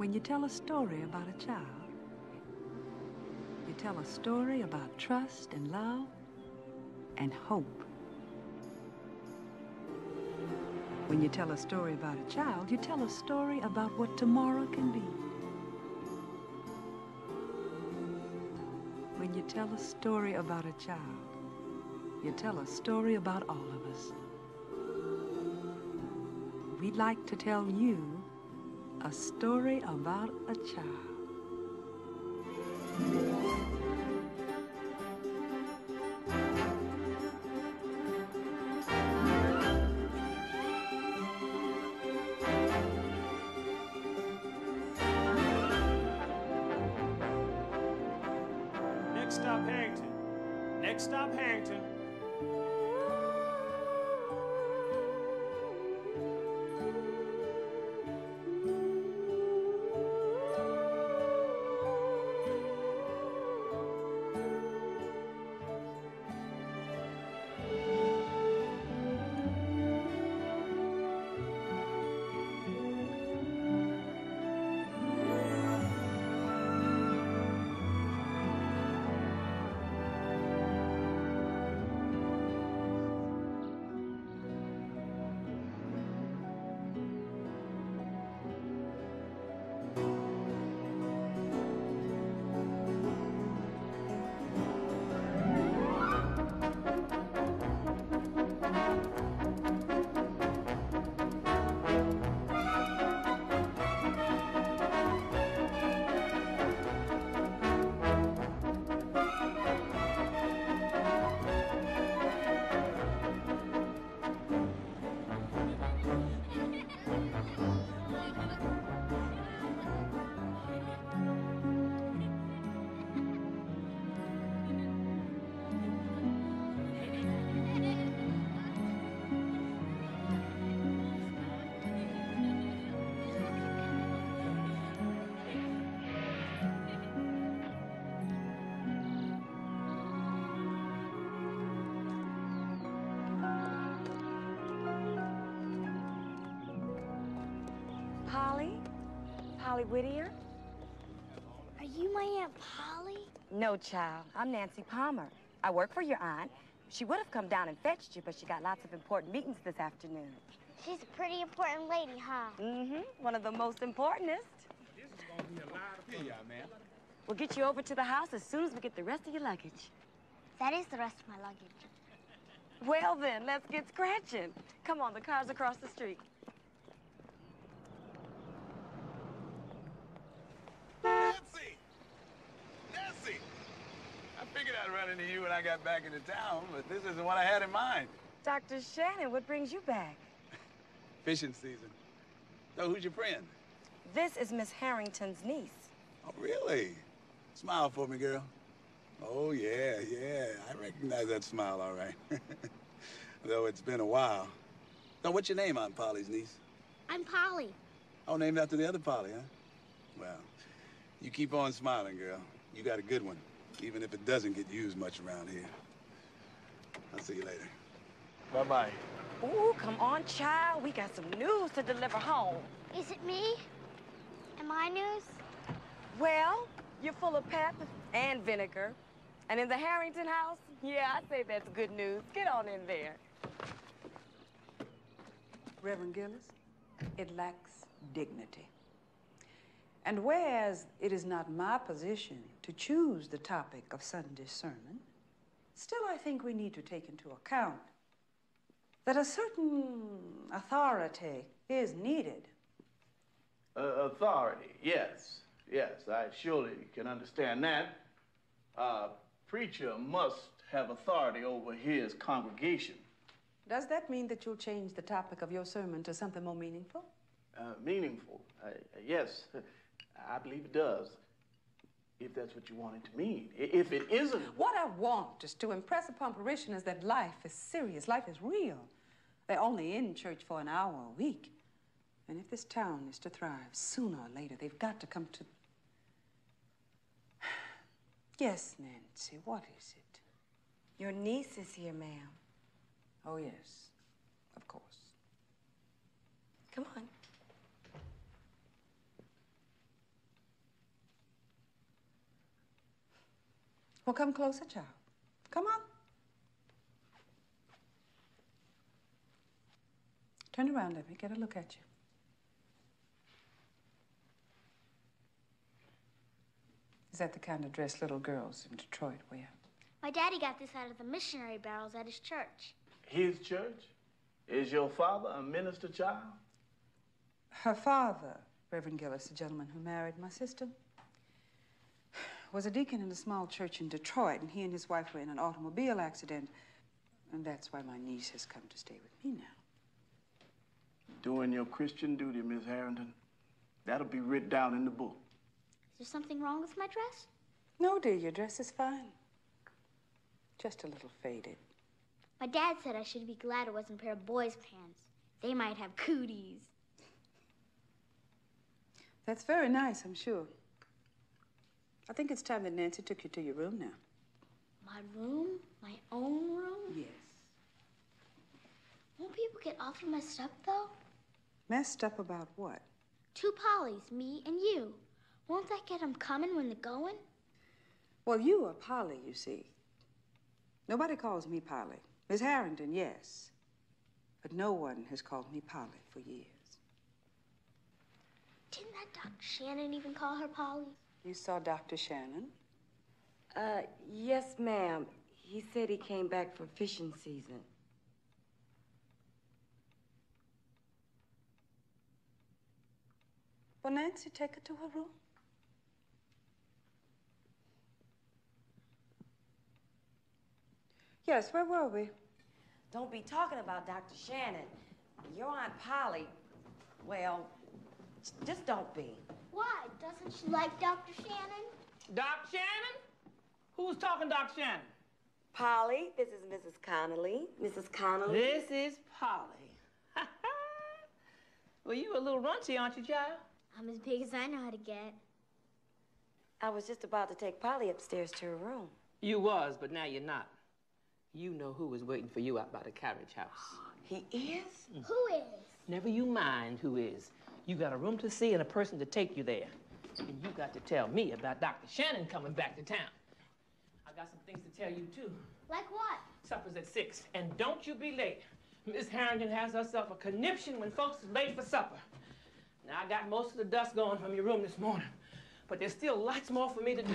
When you tell a story about a child, you tell a story about trust and love and hope. When you tell a story about a child, you tell a story about what tomorrow can be. When you tell a story about a child, you tell a story about all of us. We'd like to tell you a story about a child. Polly Whittier? Are you my Aunt Polly? No, child. I'm Nancy Palmer. I work for your aunt. She would have come down and fetched you, but she got lots of important meetings this afternoon. She's a pretty important lady, huh? Mm-hmm. One of the most importantest. Here you are, man. We'll get you over to the house as soon as we get the rest of your luggage. That is the rest of my luggage. Well, then, let's get scratching. Come on, the car's across the street. Nancy! Nancy! I figured I'd run into you when I got back into town, but this isn't what I had in mind. Dr. Shannon, what brings you back? Fishing season. So who's your friend? This is Miss Harrington's niece. Oh, really? Smile for me, girl. Oh, yeah, yeah. I recognize that smile, all right. Though it's been a while. Now, what's your name, Aunt Polly's niece? I'm Polly. Oh, named after the other Polly, huh? Well, you keep on smiling, girl. You got a good one, even if it doesn't get used much around here. I'll see you later. Bye-bye. Ooh, come on, child. We got some news to deliver home. Is it me? Am I news? Well, you're full of pep and vinegar. And in the Harrington house, yeah, I say that's good news. Get on in there. Reverend Gillis, it lacks dignity. And whereas it is not my position to choose the topic of Sunday's sermon, still I think we need to take into account that a certain authority is needed. Uh, authority, yes, yes, I surely can understand that. A preacher must have authority over his congregation. Does that mean that you'll change the topic of your sermon to something more meaningful? Uh, meaningful, uh, yes, I believe it does. If that's what you want it to mean. If it isn't, What I want is to impress upon parishioners that life is serious, life is real. They're only in church for an hour a week. And if this town is to thrive, sooner or later, they've got to come to. Yes, Nancy, what is it? Your niece is here, ma'am. Oh, yes, of course. Come on. Well, come closer, child. Come on. Turn around, let me get a look at you. Is that the kind of dress little girls in Detroit wear? My daddy got this out of the missionary barrels at his church. His church? Is your father a minister child? Her father, Reverend Gillis, the gentleman who married my sister, was a deacon in a small church in Detroit, and he and his wife were in an automobile accident. And that's why my niece has come to stay with me now. Doing your Christian duty, Miss Harrington. That'll be written down in the book. Is there something wrong with my dress? No, dear, your dress is fine. Just a little faded. My dad said I should be glad it wasn't a pair of boys' pants. They might have cooties. That's very nice, I'm sure. I think it's time that Nancy took you to your room now. My room? My own room? Yes. Won't people get awful messed up, though? Messed up about what? Two Pollys, me and you. Won't that get 'em coming when they're going? Well, you are Polly, you see. Nobody calls me Polly. Miss Harrington, yes. But no one has called me Polly for years. Didn't that Dr. Shannon even call her Polly? You saw Dr. Shannon? Uh, yes, ma'am. He said he came back for fishing season. Well, Nancy, take her to her room. Yes, where were we? Don't be talking about Dr. Shannon. Your Aunt Polly, well, just don't be. Why? Doesn't she like Dr. Shannon? Doc Shannon? Who's talking, Doc Shannon? Polly, this is Mrs. Connolly. Mrs. Connolly. This is Polly. well, you a little runchy, aren't you, child? I'm as big as I know how to get. I was just about to take Polly upstairs to her room. You was, but now you're not. You know who is waiting for you out by the carriage house. He is? Who is? Never you mind who is. You got a room to see and a person to take you there. And you got to tell me about Dr. Shannon coming back to town. I got some things to tell you, too. Like what? Supper's at six, and don't you be late. Miss Harrington has herself a conniption when folks is late for supper. Now, I got most of the dust gone from your room this morning, but there's still lots more for me to do.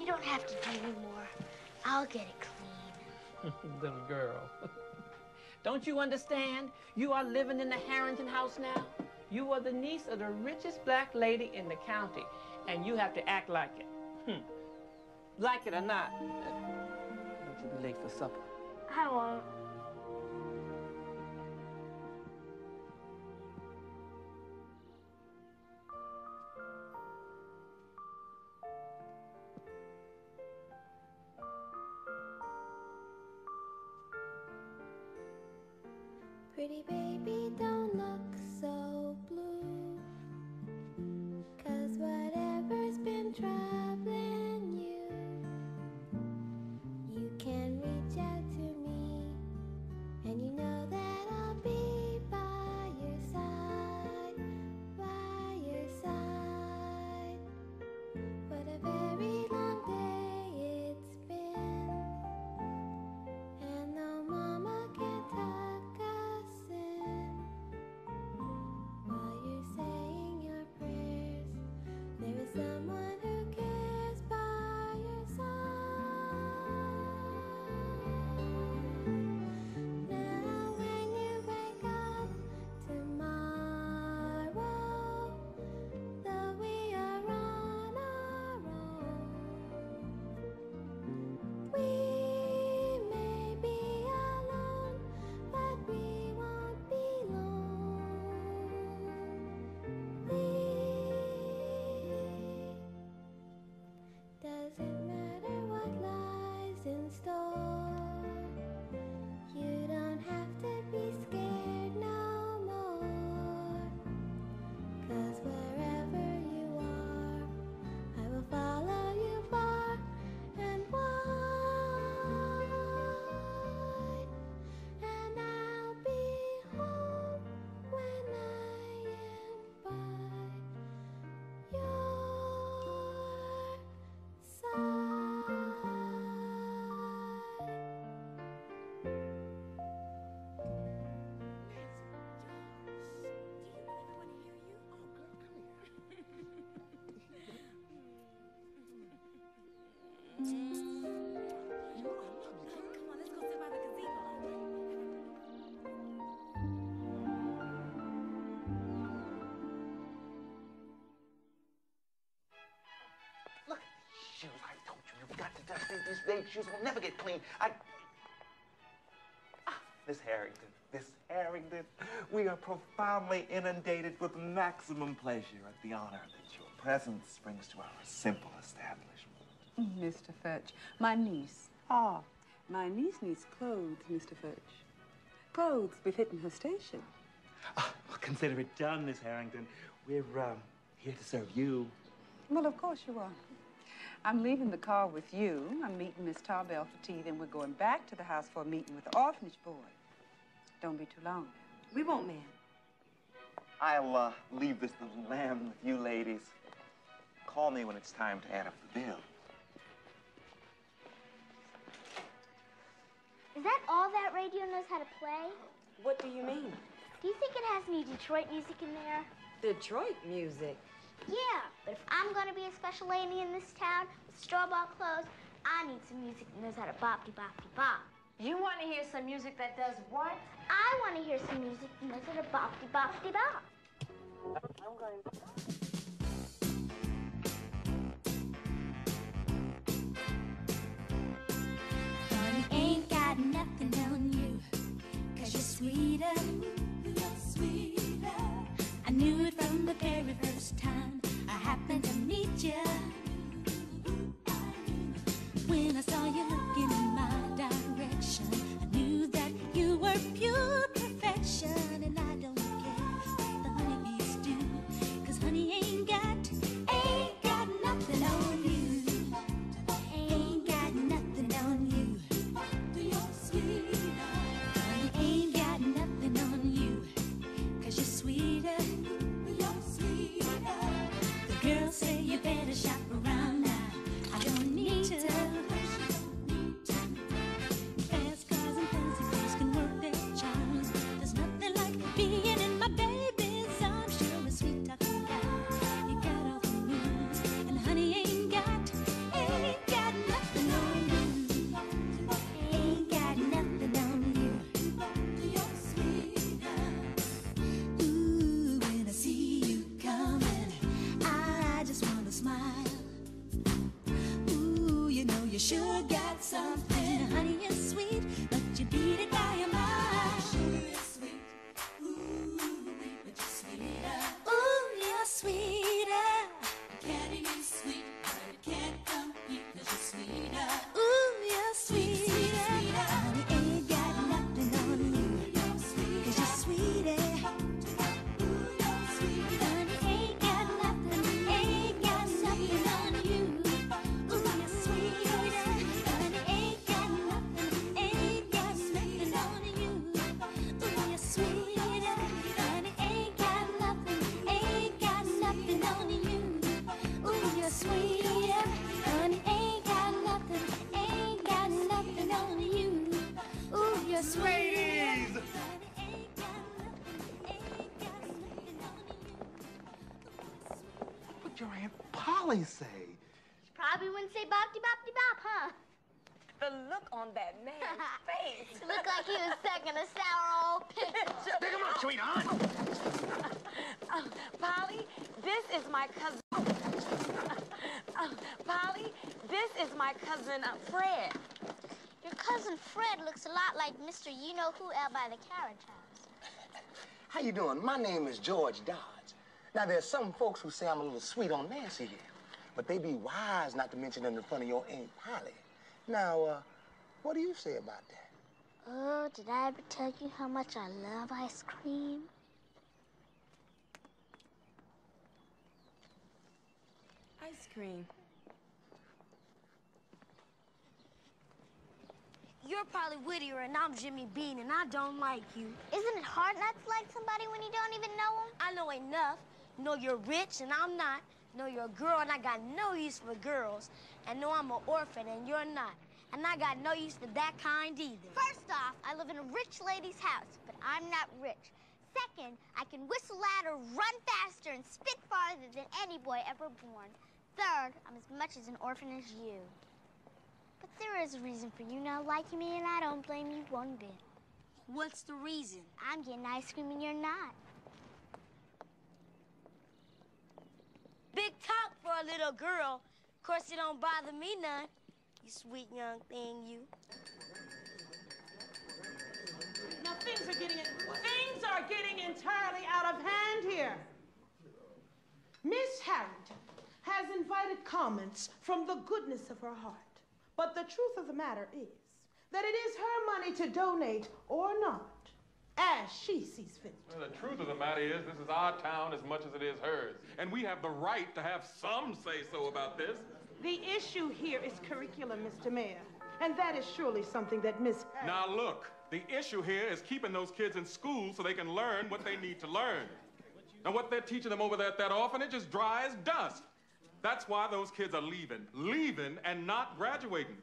You don't have to do any more. I'll get it clean. Little girl. Don't you understand? You are living in the Harrington house now. You are the niece of the richest black lady in the county, and you have to act like it. Hmm. Like it or not. Don't you be late for supper. I won't. Pretty baby, don't got to dust these. These baby shoes will never get clean. I. Ah, Miss Harrington, Miss Harrington, we are profoundly inundated with maximum pleasure at the honor that your presence brings to our simple establishment. Mr. Fetch, my niece. Ah, my niece needs clothes, Mr. Fetch. Clothes befitting her station. Ah, well, consider it done, Miss Harrington. We're um, here to serve you. Well, of course you are. I'm leaving the car with you. I'm meeting Miss Tarbell for tea, then we're going back to the house for a meeting with the orphanage boy. Don't be too long. We won't, ma'am. I'll uh, leave this little lamb with you ladies. Call me when it's time to add up the bill. Is that all that radio knows how to play? What do you mean? Do you think it has any Detroit music in there? Detroit music. Yeah, but if I'm gonna be a special lady in this town with straw-ball clothes, I need some music that knows how to bop de bop de bop. You want to hear some music that does what? I want to hear some music that knows how to bop de bop de bop. I'm going. Honey, ain't got nothing on you. Cause you're sweeter. You're sweeter. I knew it from the very first time I happened to meet you. The Looked like he was stuck in a sour old pickle. Pick him up, sweetheart. Uh, Polly, this is my cousin. Uh, Polly, this is my cousin uh, Fred. Your cousin Fred looks a lot like Mr. You Know Who out by the carriage house. How you doing? My name is George Dodge. Now, there's some folks who say I'm a little sweet on Nancy here, but they'd be wise not to mention it in front of your Aunt Polly. Now, uh, what do you say about that? Oh, did I ever tell you how much I love ice cream? Ice cream. You're probably Whittier and I'm Jimmy Bean and I don't like you. Isn't it hard not to like somebody when you don't even know them? I know enough. Know you're rich and I'm not. Know you're a girl and I got no use for girls. And know I'm an orphan and you're not. And I got no use for that kind either. First off, I live in a rich lady's house, but I'm not rich. Second, I can whistle louder, run faster, and spit farther than any boy ever born. Third, I'm as much as an orphan as you. But there is a reason for you not liking me, and I don't blame you one bit. What's the reason? I'm getting ice cream and you're not. Big talk for a little girl. Of course, it don't bother me none. You sweet young thing, you. Now things are getting things are getting entirely out of hand here. Miss Harrington has invited comments from the goodness of her heart. But the truth of the matter is that it is her money to donate or not, as she sees fit. Well, the truth of the matter is, this is our town as much as it is hers. And we have the right to have some say so about this. The issue here is curriculum, Mr. Mayor. And that is surely something that Miss Now, look, the issue here is keeping those kids in school so they can learn what they need to learn. And what they're teaching them over there at that orphanage is dry as dust. That's why those kids are leaving, leaving and not graduating.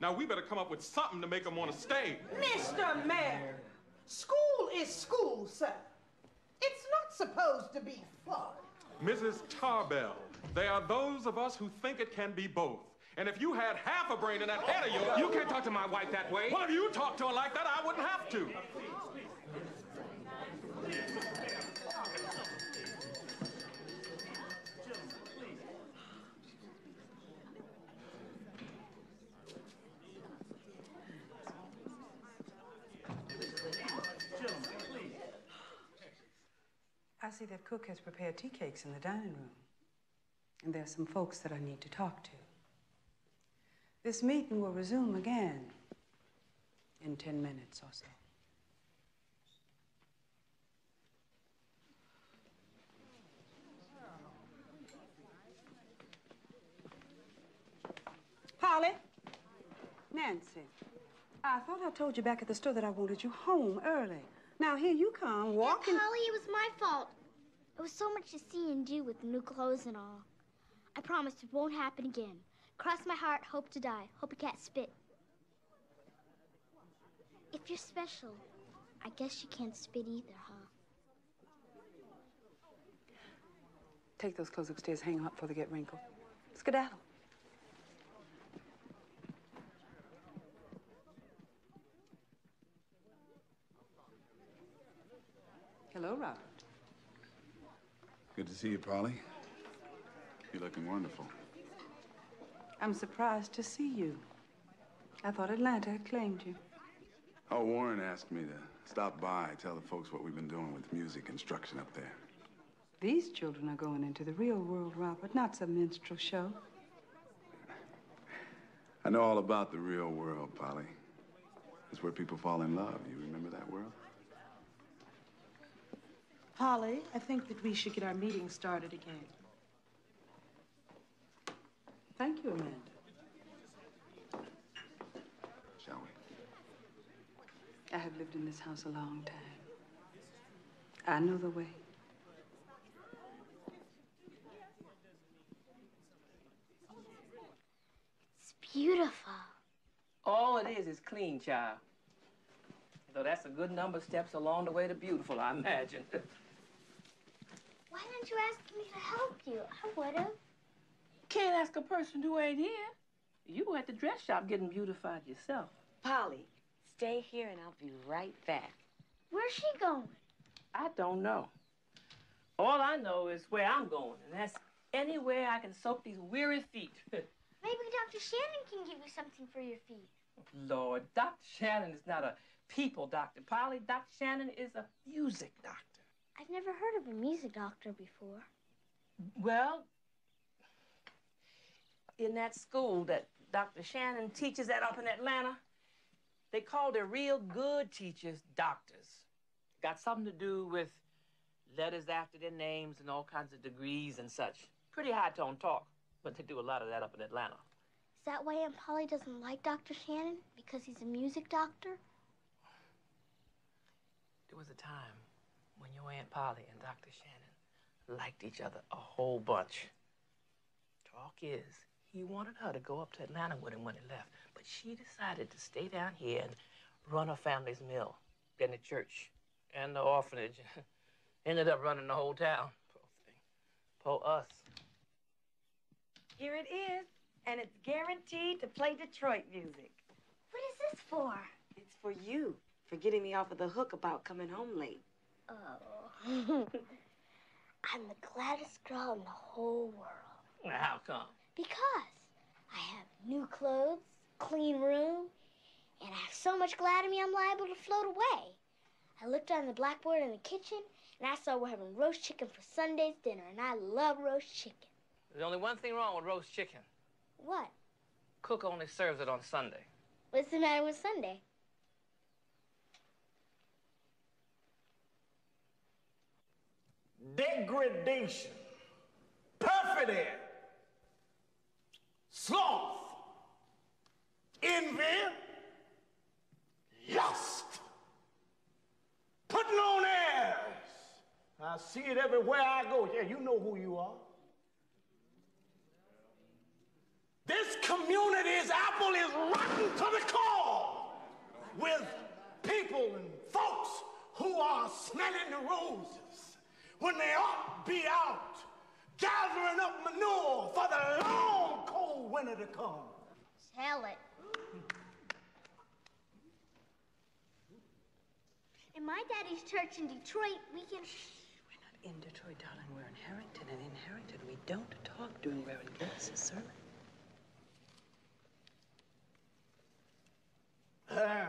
Now, we better come up with something to make them want to stay. Mr. Mayor, school is school, sir. It's not supposed to be fun. Mrs. Tarbell, they are those of us who think it can be both. And if you had half a brain in that head of yours, You can't talk to my wife that way. Well, if you talked to her like that, I wouldn't have to. I see that Cook has prepared tea cakes in the dining room. And there are some folks that I need to talk to. This meeting will resume again in 10 minutes or so. Polly? Nancy, I thought I told you back at the store that I wanted you home early. Now here you come, walking. Aunt Polly, it was my fault. It was so much to see and do with new clothes and all. I promise it won't happen again. Cross my heart, hope to die. Hope you can't spit. If you're special, I guess you can't spit either, huh? Take those clothes upstairs, hang them up before they get wrinkled. Skedaddle. Hello, Robert. Good to see you, Polly. You're looking wonderful. I'm surprised to see you. I thought Atlanta had claimed you. Oh, Warren asked me to stop by, tell the folks what we've been doing with music instruction up there. These children are going into the real world, Robert, not some minstrel show. I know all about the real world, Polly. It's where people fall in love. You remember that world? Polly, I think that we should get our meeting started again. Thank you, Amanda. Shall we? I have lived in this house a long time. I know the way. It's beautiful. All it is is clean, child. Though that's a good number of steps along the way to beautiful, I imagine. Why didn't you ask me to help you? I would have. Can't ask a person who ain't here. You were at the dress shop getting beautified yourself. Polly, stay here and I'll be right back. Where's she going? I don't know. All I know is where I'm going, and that's anywhere I can soak these weary feet. Maybe Dr. Shannon can give you something for your feet. Lord, Dr. Shannon is not a people doctor. Polly, Dr. Shannon is a music doctor. I've never heard of a music doctor before. Well, in that school that Dr. Shannon teaches at up in Atlanta, they call their real good teachers doctors. Got something to do with letters after their names and all kinds of degrees and such. Pretty high tone talk, but they do a lot of that up in Atlanta. Is that why Aunt Polly doesn't like Dr. Shannon? Because he's a music doctor? There was a time when your Aunt Polly and Dr. Shannon liked each other a whole bunch. Talk is, he wanted her to go up to Atlanta with him when he left, but she decided to stay down here and run her family's mill, then the church, and the orphanage. Ended up running the whole town. Poor thing. Poor us. Here it is, and it's guaranteed to play Detroit music. What is this for? It's for you, for getting me off of the hook about coming home late. Oh. I'm the gladdest girl in the whole world. How come? Because I have new clothes, clean room, and I have so much glad in me I'm liable to float away. I looked on the blackboard in the kitchen, and I saw we're having roast chicken for Sunday's dinner, and I love roast chicken. There's only one thing wrong with roast chicken. What? Cook only serves it on Sunday. What's the matter with Sunday? degradation, perfidy, sloth, envy, lust, putting on airs. I see it everywhere I go. Yeah, you know who you are. This community's apple is rotten to the core with people and folks who are smelling the roses when they ought to be out gathering up manure for the long, cold winter to come. Tell it. In my daddy's church in Detroit, we can. We're not in Detroit, darling, we're in Harrington, and in Harrington, we don't talk during Reverend Gillis's sermon. Uh,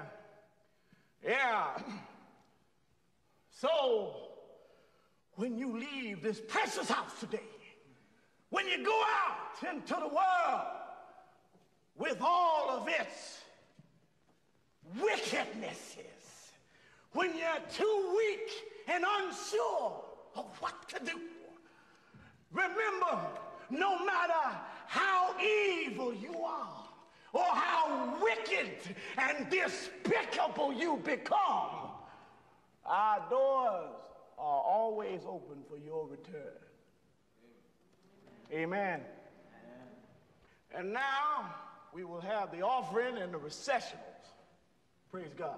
yeah. So, when you leave this precious house today, when you go out into the world with all of its wickednesses, when you're too weak and unsure of what to do, remember no matter how evil you are or how wicked and despicable you become, our doors are always open for your return. Amen. And now we will have the offering and the recessionals. Praise God.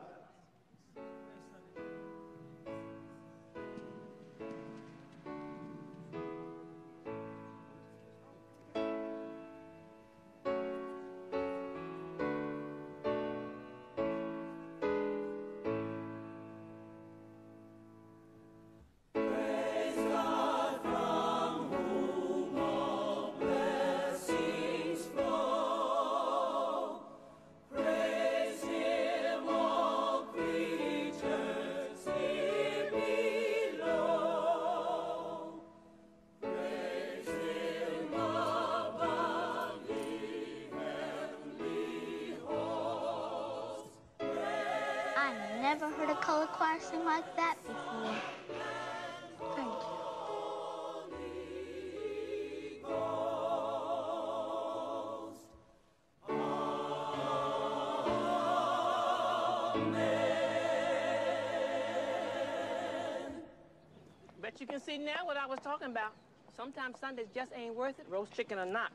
Can see now what I was talking about. Sometimes Sundays just ain't worth it, roast chicken or not.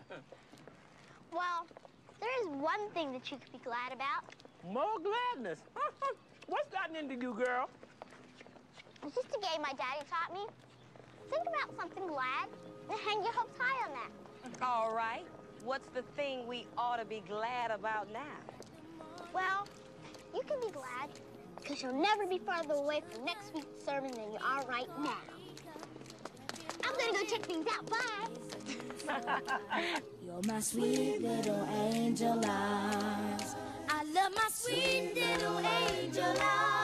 Well, there is one thing that you could be glad about. More gladness. What's gotten into you, girl? It's just a game my daddy taught me. Think about something glad and hang your hopes high on that. All right. What's the thing we ought to be glad about now? Well, you can be glad because you'll never be farther away from next week's sermon than you are right now. I'm gonna go check things out. Bye. You're my sweet little angel eyes. I love my sweet little angel eyes.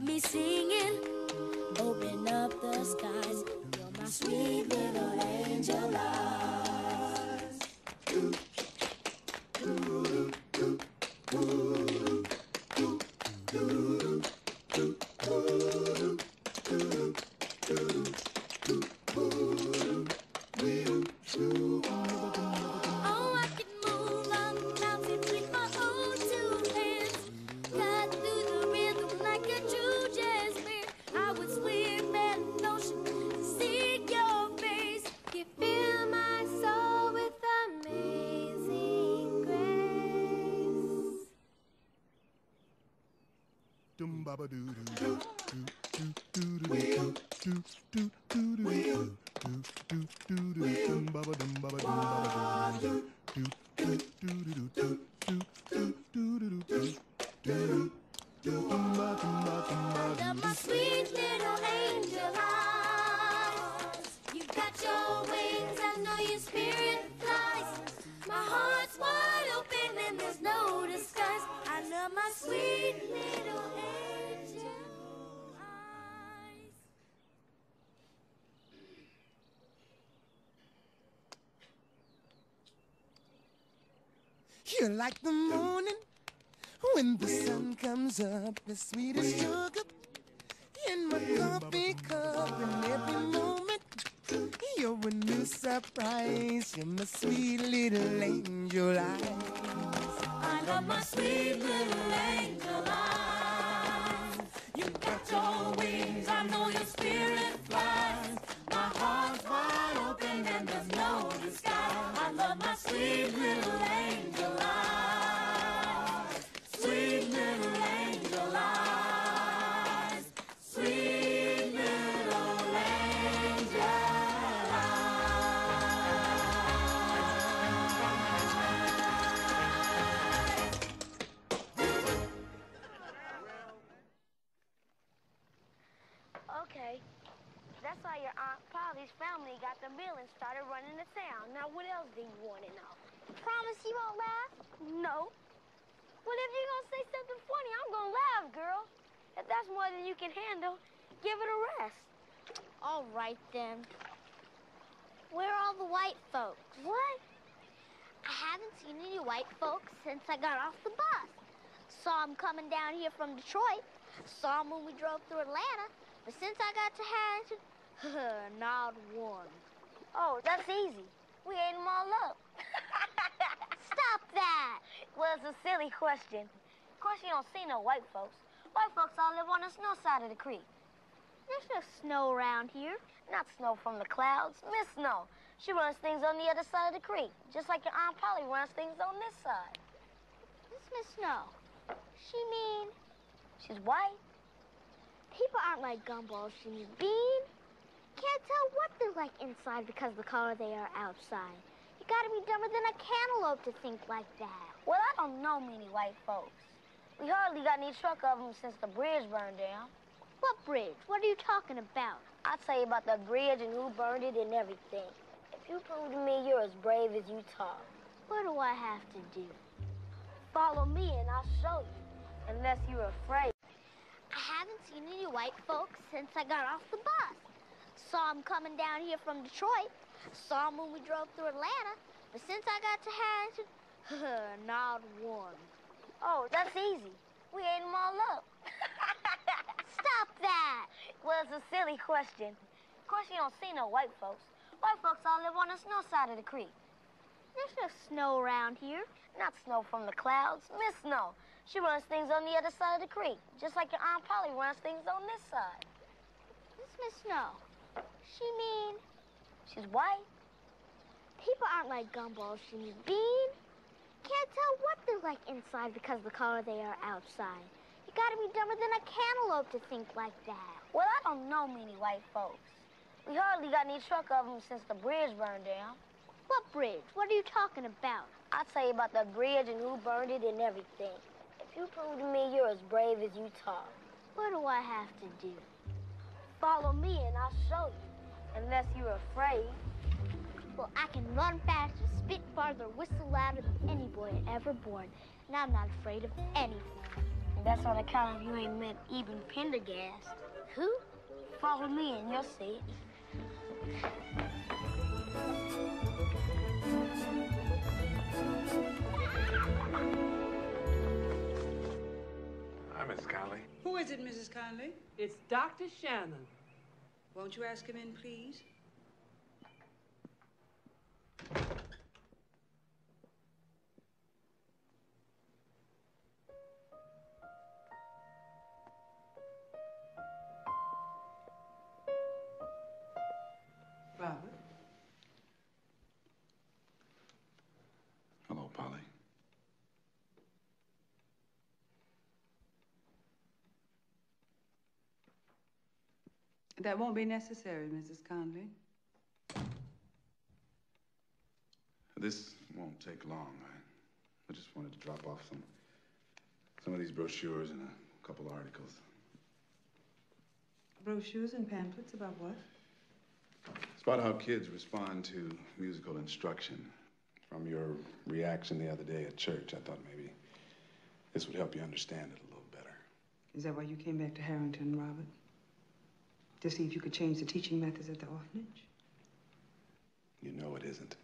Got me singing. Open up the skies. You're my sweet little angel eyes. Like the morning when the sun comes up, the sweetest sugar in my coffee cup, and every moment you're a new surprise. You're my sweet little angel eyes. I love my sweet I got off the bus. Saw him coming down here from Detroit. Saw him when we drove through Atlanta. But since I got to Harrington, not one. Oh, that's easy. We ate them all up. Stop that. Well, it's a silly question. Of course, you don't see no white folks. White folks all live on the snow side of the creek. There's no snow around here. Not snow from the clouds. Miss Snow. She runs things on the other side of the creek, just like your Aunt Polly runs things on this side. Miss Snow. She mean? She's white. People aren't like gumballs, Jimmy Bean. Can't tell what they're like inside because of the color they are outside. You gotta be dumber than a cantaloupe to think like that. Well, I don't know many white folks. We hardly got any truck of them since the bridge burned down. What bridge? What are you talking about? I'll tell you about the bridge and who burned it and everything. If you prove to me you're as brave as you talk. What do I have to do? Follow me and I'll show you. Unless you're afraid. I haven't seen any white folks since I got off the bus. Saw them coming down here from Detroit. Saw them when we drove through Atlanta. But since I got to Harrington, not one. Oh, that's easy. We ate them all up. Stop that. Well, it's a silly question. Of course, you don't see no white folks. White folks all live on the snow side of the creek. There's no snow around here. Not snow from the clouds. Miss Snow. She runs things on the other side of the creek, just like your Aunt Polly runs things on this side. This Miss Snow. She mean? She's white. People aren't like gumballs, Jimmy Bean. Can't tell what they're like inside because of the color they are outside. You gotta be dumber than a cantaloupe to think like that. Well, I don't know many white folks. We hardly got any truck of them since the bridge burned down. What bridge? What are you talking about? I'll tell you about the bridge and who burned it and everything. If you prove to me you're as brave as you talk. What do I have to do? Follow me and I'll show you. Unless you're afraid. Well, I can run faster, spit farther, whistle louder than any boy ever born. And I'm not afraid of anything. And that's on account of you ain't met Eben Pendergast. Who? Follow me and you'll see it. Hi, Miss Conley. Who is it, Mrs. Conley? It's Dr. Shannon. Won't you ask him in, please? That won't be necessary, Mrs. Conley. This won't take long. I, I just wanted to drop off some some of these brochures and a couple articles. Brochures and pamphlets about what? It's about how kids respond to musical instruction. From your reaction the other day at church, I thought maybe this would help you understand it a little better. Is that why you came back to Harrington, Robert? To see if you could change the teaching methods at the orphanage? You know it isn't.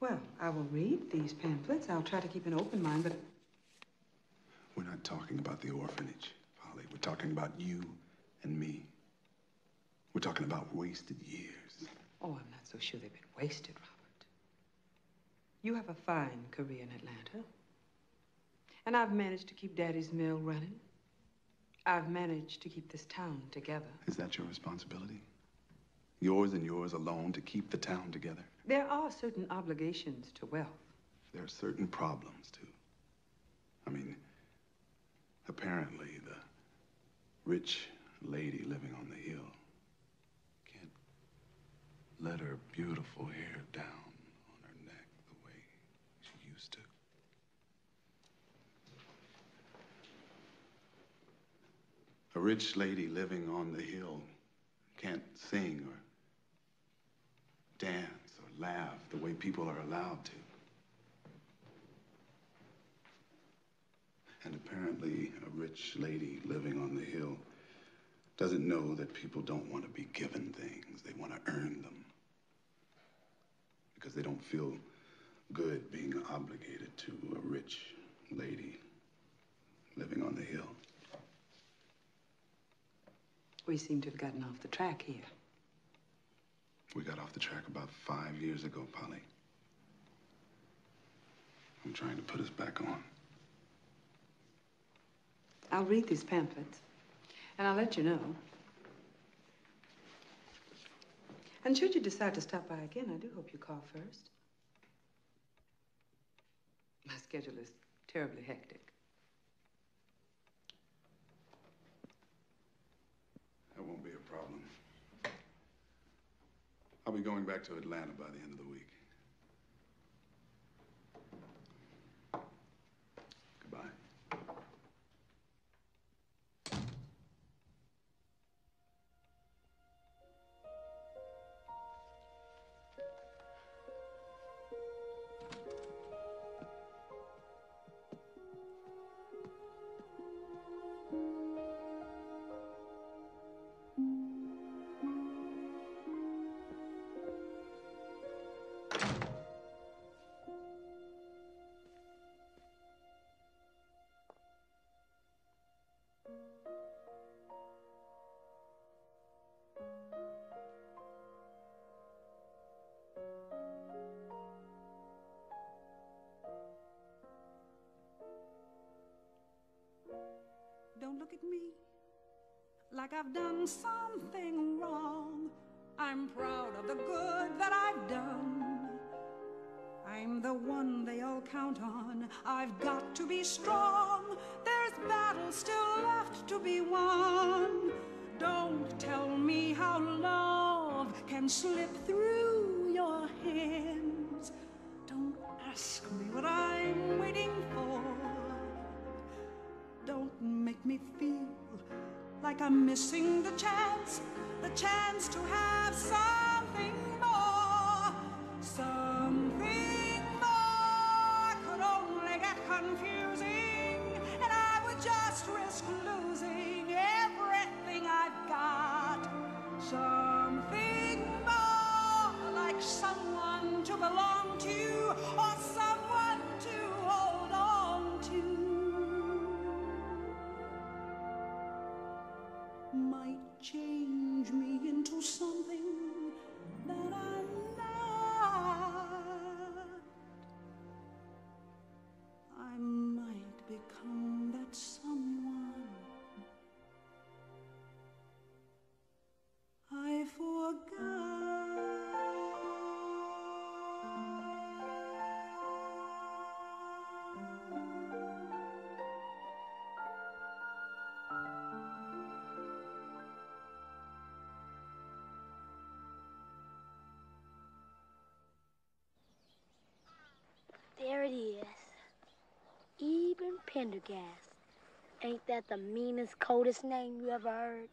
Well, I will read these pamphlets. I'll try to keep an open mind, but We're not talking about the orphanage, Polly. We're talking about you and me. We're talking about wasted years. oh, I'm not so sure they've been wasted, Robert. You have a fine career in Atlanta. And I've managed to keep Daddy's mill running. I've managed to keep this town together. Is that your responsibility? Yours and yours alone to keep the town together? There are certain obligations to wealth. There are certain problems, too. I mean, apparently the rich lady living on the hill can't let her beautiful hair down on her neck the way she used to. A rich lady living on the hill can't sing or dance or laugh the way people are allowed to. And apparently, a rich lady living on the hill doesn't know that people don't want to be given things, they want to earn them. Because they don't feel good being obligated to a rich lady living on the hill. We seem to have gotten off the track here. We got off the track about five years ago, Polly. I'm trying to put us back on. I'll read these pamphlets, and I'll let you know. And should you decide to stop by again, I do hope you call first. My schedule is terribly hectic. That won't be a problem. I'll be going back to Atlanta by the end of the week. Don't look at me like I've done something wrong. I'm proud of the good that I've done. I'm the one they all count on. I've got to be strong. There's battle still left to be won. Don't tell me how love can slip through your hands. Don't ask me what I'm waiting for. Don't make me feel like I'm missing the chance, the chance to have something more. Something more could only get confusing, and I would just risk losing everything I've got. Something more like someone to belong to, or there it is. Eben Pendergast. Ain't that the meanest, coldest name you ever heard?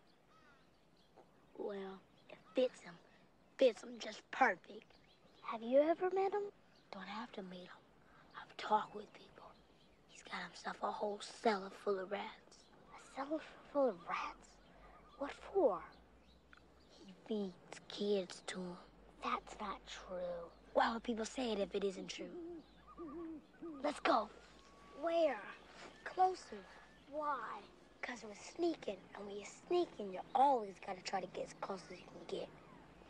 Well, it fits him. Fits him just perfect. Have you ever met him? Don't have to meet him. I've talked with people. He's got himself a whole cellar full of rats. A cellar full of rats? What for? He feeds kids to him. That's not true. Why would people say it if it isn't true? Let's go. Where? Closer. Why? Because we're sneaking. And when you're sneaking, you always got to try to get as close as you can get.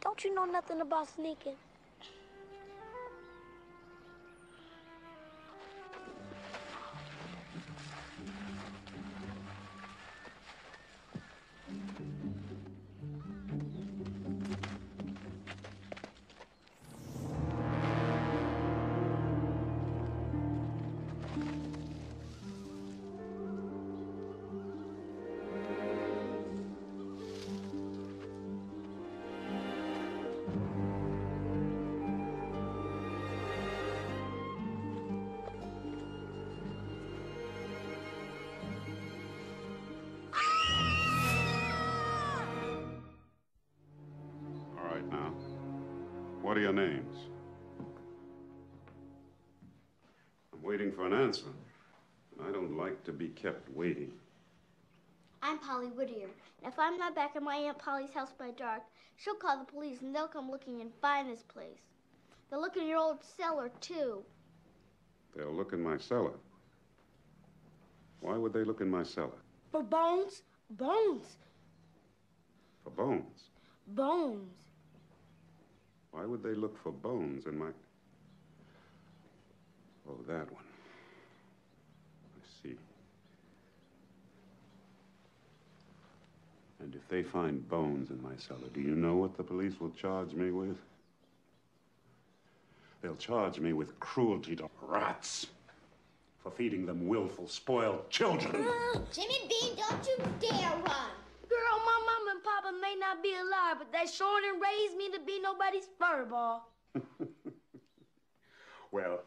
Don't you know nothing about sneaking? What are your names? I'm waiting for an answer. and I don't like to be kept waiting. I'm Polly Whittier. And if I'm not back at my Aunt Polly's house by dark, she'll call the police and they'll come looking and find this place. They'll look in your old cellar, too. They'll look in my cellar. Why would they look in my cellar? For bones? Bones. For bones. Bones. Why would they look for bones in my. Oh, that one. I see. And if they find bones in my cellar, do you know what the police will charge me with? They'll charge me with cruelty to rats for feeding them willful, spoiled children. Oh, Jimmy Bean, don't you dare run. Girl, my mama and papa may not be alive, but they sure didn't raise me to be nobody's fur ball. Well,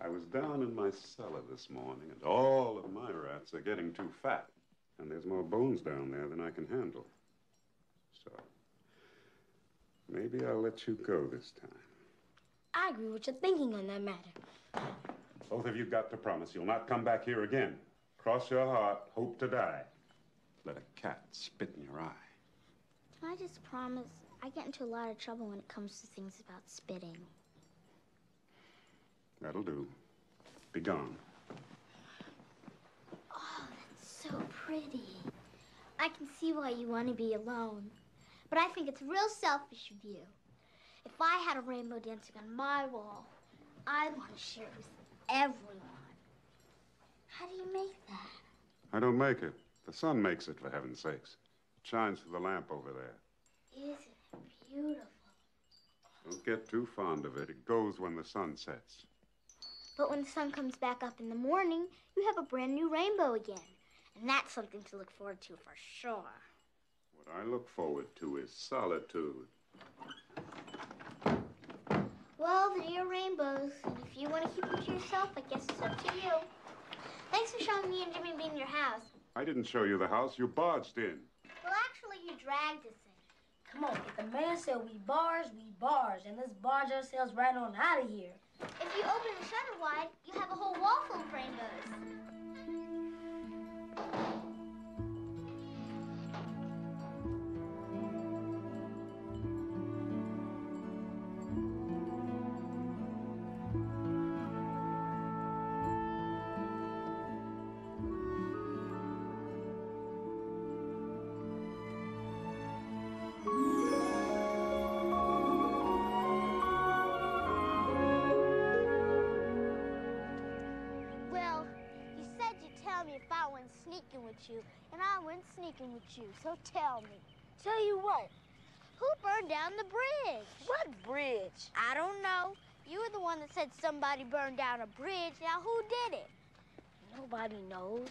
I was down in my cellar this morning, and all of my rats are getting too fat. And there's more bones down there than I can handle. So, maybe I'll let you go this time. I agree with your thinking on that matter. Both of you got to promise you'll not come back here again. Cross your heart, hope to die. Let a cat spit in your eye. Can I just promise I get into a lot of trouble when it comes to things about spitting? That'll do. Be gone. Oh, that's so pretty. I can see why you want to be alone. But I think it's real selfish of you. If I had a rainbow dancing on my wall, I'd want to share it with everyone. How do you make that? I don't make it. The sun makes it, for heaven's sakes. Shines through the lamp over there. Isn't it beautiful? Don't get too fond of it. It goes when the sun sets. But when the sun comes back up in the morning, you have a brand new rainbow again. And that's something to look forward to for sure. What I look forward to is solitude. Well, they're your rainbows, and if you want to keep them to yourself, I guess it's up to you. Thanks for showing me and Jimmy Bean your house. I didn't show you the house. You barged in. Well, actually, you dragged us in. Come on, if the man said we bars, we bars, and let's barge ourselves right on out of here. If you open the shutter wide, you have a whole wall full of rainbows. With you, and I went sneaking with you, so tell me. Tell you what? Who burned down the bridge? What bridge? I don't know. You were the one that said somebody burned down a bridge. Now, who did it? Nobody knows.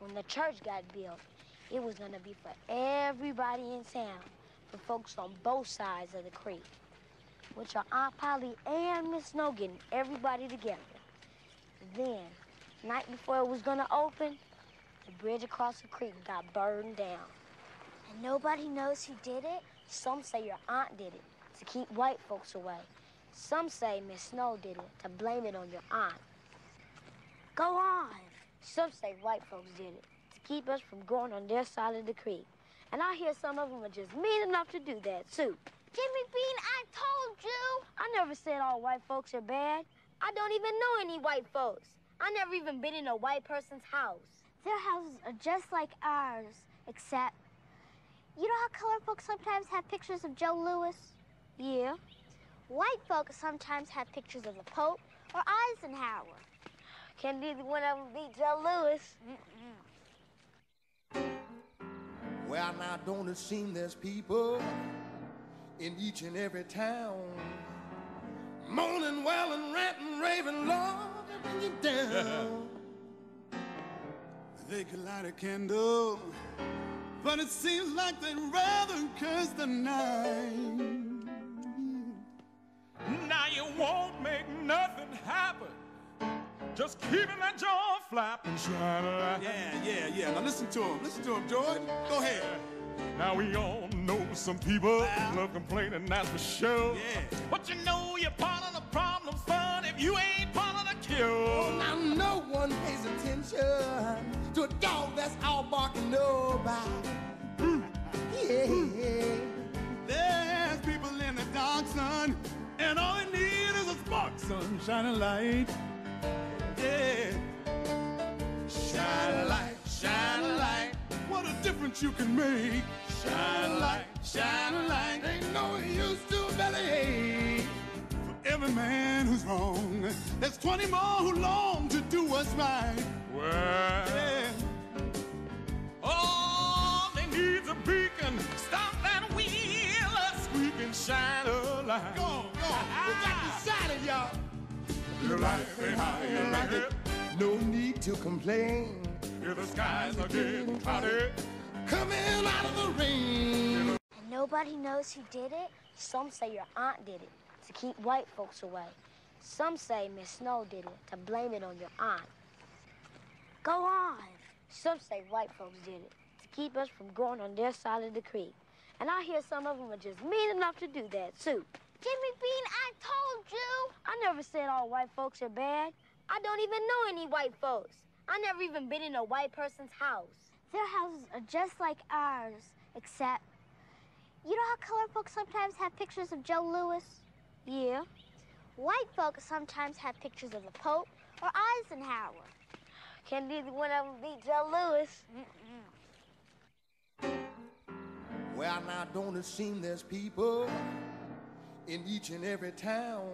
When the church got built, it was gonna be for everybody in town, for folks on both sides of the creek. with your Aunt Polly and Miss Snow getting everybody together. Then, night before it was gonna open, the bridge across the creek got burned down. And nobody knows who did it? Some say your aunt did it to keep white folks away. Some say Miss Snow did it to blame it on your aunt. Go on. Some say white folks did it to keep us from going on their side of the creek. And I hear some of them are just mean enough to do that, too. Jimmy Bean, I told you. I never said all white folks are bad. I don't even know any white folks. I never even been in a white person's house. Their houses are just like ours, except, you know how colored folks sometimes have pictures of Joe Louis? Yeah. White folks sometimes have pictures of the Pope or Eisenhower. Can't neither one of them beat Joe Louis? Well, now don't it seem there's people in each and every town moaning, wailing, ranting, raving, Lord, they bring you down. They could light a candle, but it seems like they'd rather curse the night. Now you won't make nothing happen. Just keeping that jaw flapping, shining. Yeah, yeah, yeah. Now listen to him. Listen to him, George. Go ahead. Now we all know some people love complaining, that's for sure. Yeah. But you know you're part of the problem, son, if you ain't part of the cure. Oh, now no one pays attention to a dog that's out barking nobody. Hmm. Yeah. Hmm. There's people in the dark, son, and all they need is a spark, sun, shining light. Yeah. Shine a light, shine a light. What a difference you can make. Shine a light, shine a light. Ain't no use to bellyache. For every man who's wrong, there's 20 more who long to do what's right. Well, Yeah. all they need's a beacon. Stop that wheel, a squeaking, shine a light. Go go. We got the shining, y'all. You like it how you like it. No need to complain. If the skies are getting cloudy, Coming out of the rain. And nobody knows who did it. Some say your aunt did it to keep white folks away. Some say Miss Snow did it to blame it on your aunt. Go on. Some say white folks did it to keep us from going on their side of the creek. And I hear some of them are just mean enough to do that, too. Jimmy Bean, I told you. I never said all white folks are bad. I don't even know any white folks. I never even been in a white person's house. Their houses are just like ours, except, you know how colored folks sometimes have pictures of Joe Louis? Yeah. White folks sometimes have pictures of the Pope or Eisenhower. Can neither one of them beat Joe Louis? Well, now don't it seem there's people in each and every town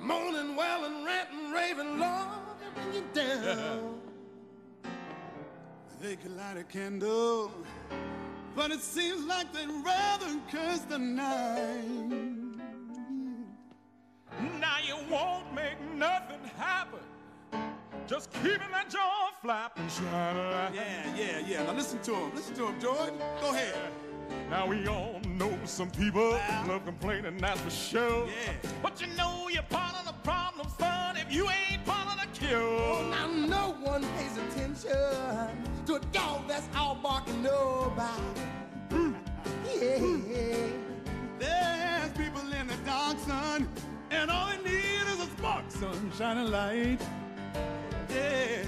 moaning, wailing, ranting, raving, Lord, they bring you down. They could light a candle, but it seems like they'd rather curse the night. now you won't make nothing happen. Just keeping that jaw flapping, shining. Yeah, yeah, yeah. Now listen to him. Listen to him, George. Go ahead. Now we all know some people love complaining, that's for sure. Yeah. But you know you're part of the problem, son, if you ain't part of the cure. Oh, now no one pays attention to a dog that's out barking nobody. Hmm. Yeah. There's people in the dark, son, and all they need is a spark, sun, shining light. Yeah.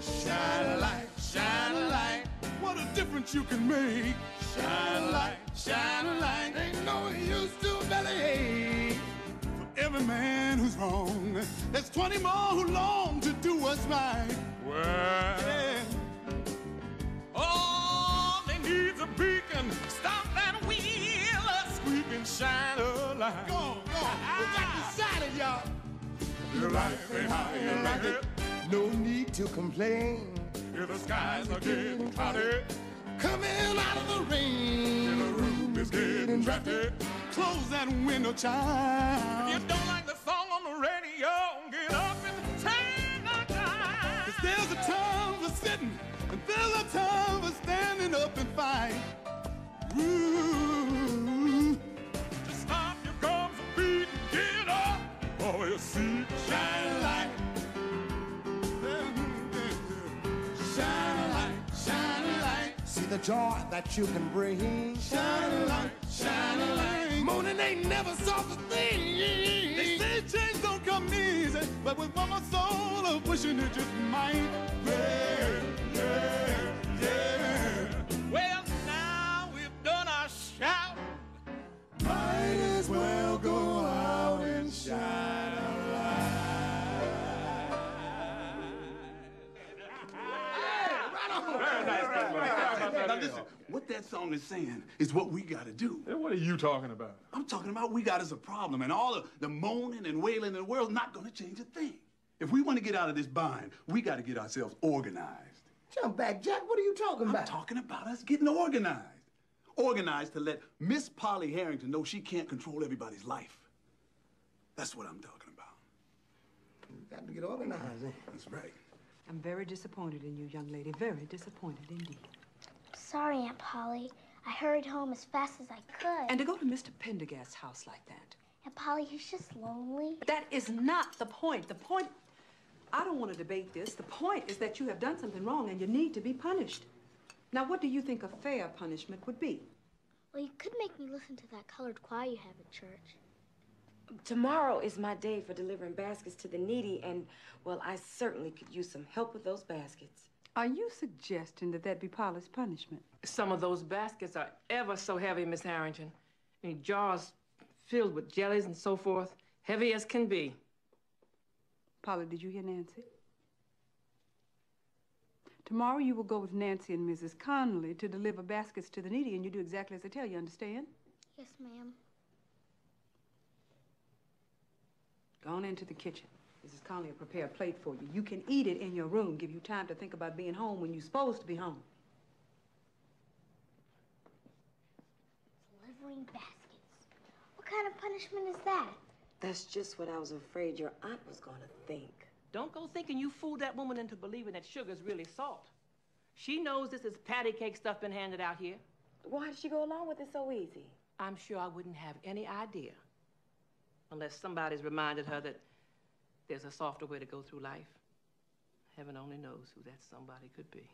Shine a light, shine a light. What a difference you can make. Shine a light, shine a light. Ain't no use to bellyache. Every man who's wrong, there's 20 more who long to do what's right. Well, Yeah. all they need's a beacon. Stop that wheel, a squeaking, shine a light. Go on, go. We got the shining, y'all. You like it how you like it. No need to complain. If the skies are getting cloudy, Coming out of the rain is getting. Close that window, child. If you don't like the song on the radio, get up and turn the dial. Cause there's a time for sitting, and there's a time for standing up and. Ooh. Just stop your gums and beat and get up, shine See the joy that you can bring. Shine a light, shine a light. Moaning ain't never solved a thing. They say change don't come easy, but with one more soul of wishing it just might. Yeah, yeah, yeah. Well, now we've done our shout. Might as well go out and shine Very nice. Now listen, what that song is saying is what we gotta do. And what are you talking about? I'm talking about we got us a problem, and all of the moaning and wailing in the world's not gonna change a thing. If we want to get out of this bind, we gotta get ourselves organized. Jump back, Jack. What are you talking about? I'm talking about us getting organized. Organized to let Miss Polly Harrington know she can't control everybody's life. That's what I'm talking about. We Got to get organized. eh? That's right. I'm very disappointed in you, young lady. Very disappointed indeed. Sorry, Aunt Polly. I hurried home as fast as I could. And to go to Mr. Pendergast's house like that. Aunt Polly, he's just lonely. That is not the point. The point, I don't want to debate this. The point is that you have done something wrong and you need to be punished. Now, what do you think a fair punishment would be? Well, you could make me listen to that colored choir you have at church. Tomorrow is my day for delivering baskets to the needy, and, well, I certainly could use some help with those baskets. Are you suggesting that that be Polly's punishment? Some of those baskets are ever so heavy, Miss Harrington. I mean, jars filled with jellies and so forth, heavy as can be. Polly, did you hear Nancy? Tomorrow you will go with Nancy and Mrs. Connolly to deliver baskets to the needy, and you do exactly as I tell you, understand? Yes, ma'am. Go on into the kitchen. Mrs. Connolly will prepare a plate for you. You can eat it in your room, give you time to think about being home when you're supposed to be home. Delivering baskets. What kind of punishment is that? That's just what I was afraid your aunt was going to think. Don't go thinking you fooled that woman into believing that sugar's really salt. She knows this is patty cake stuff been handed out here. Why did she go along with it so easy? I'm sure I wouldn't have any idea unless somebody's reminded her that there's a softer way to go through life. Heaven only knows who that somebody could be.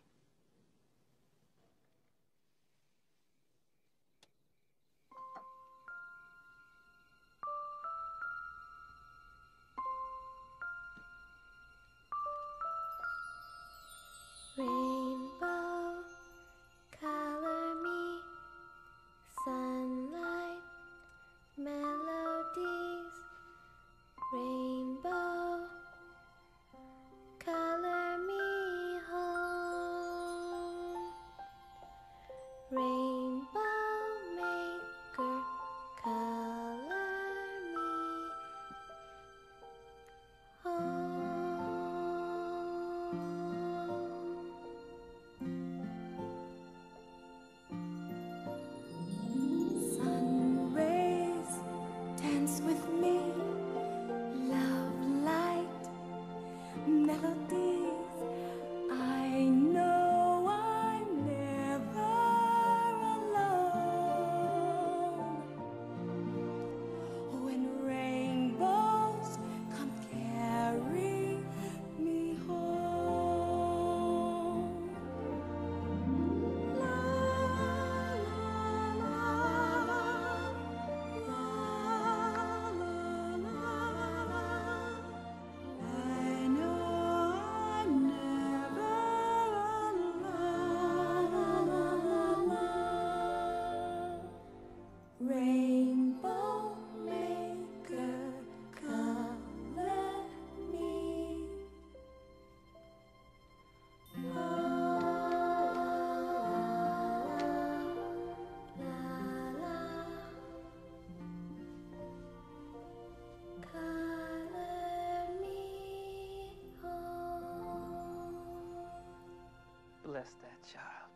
Bless that child.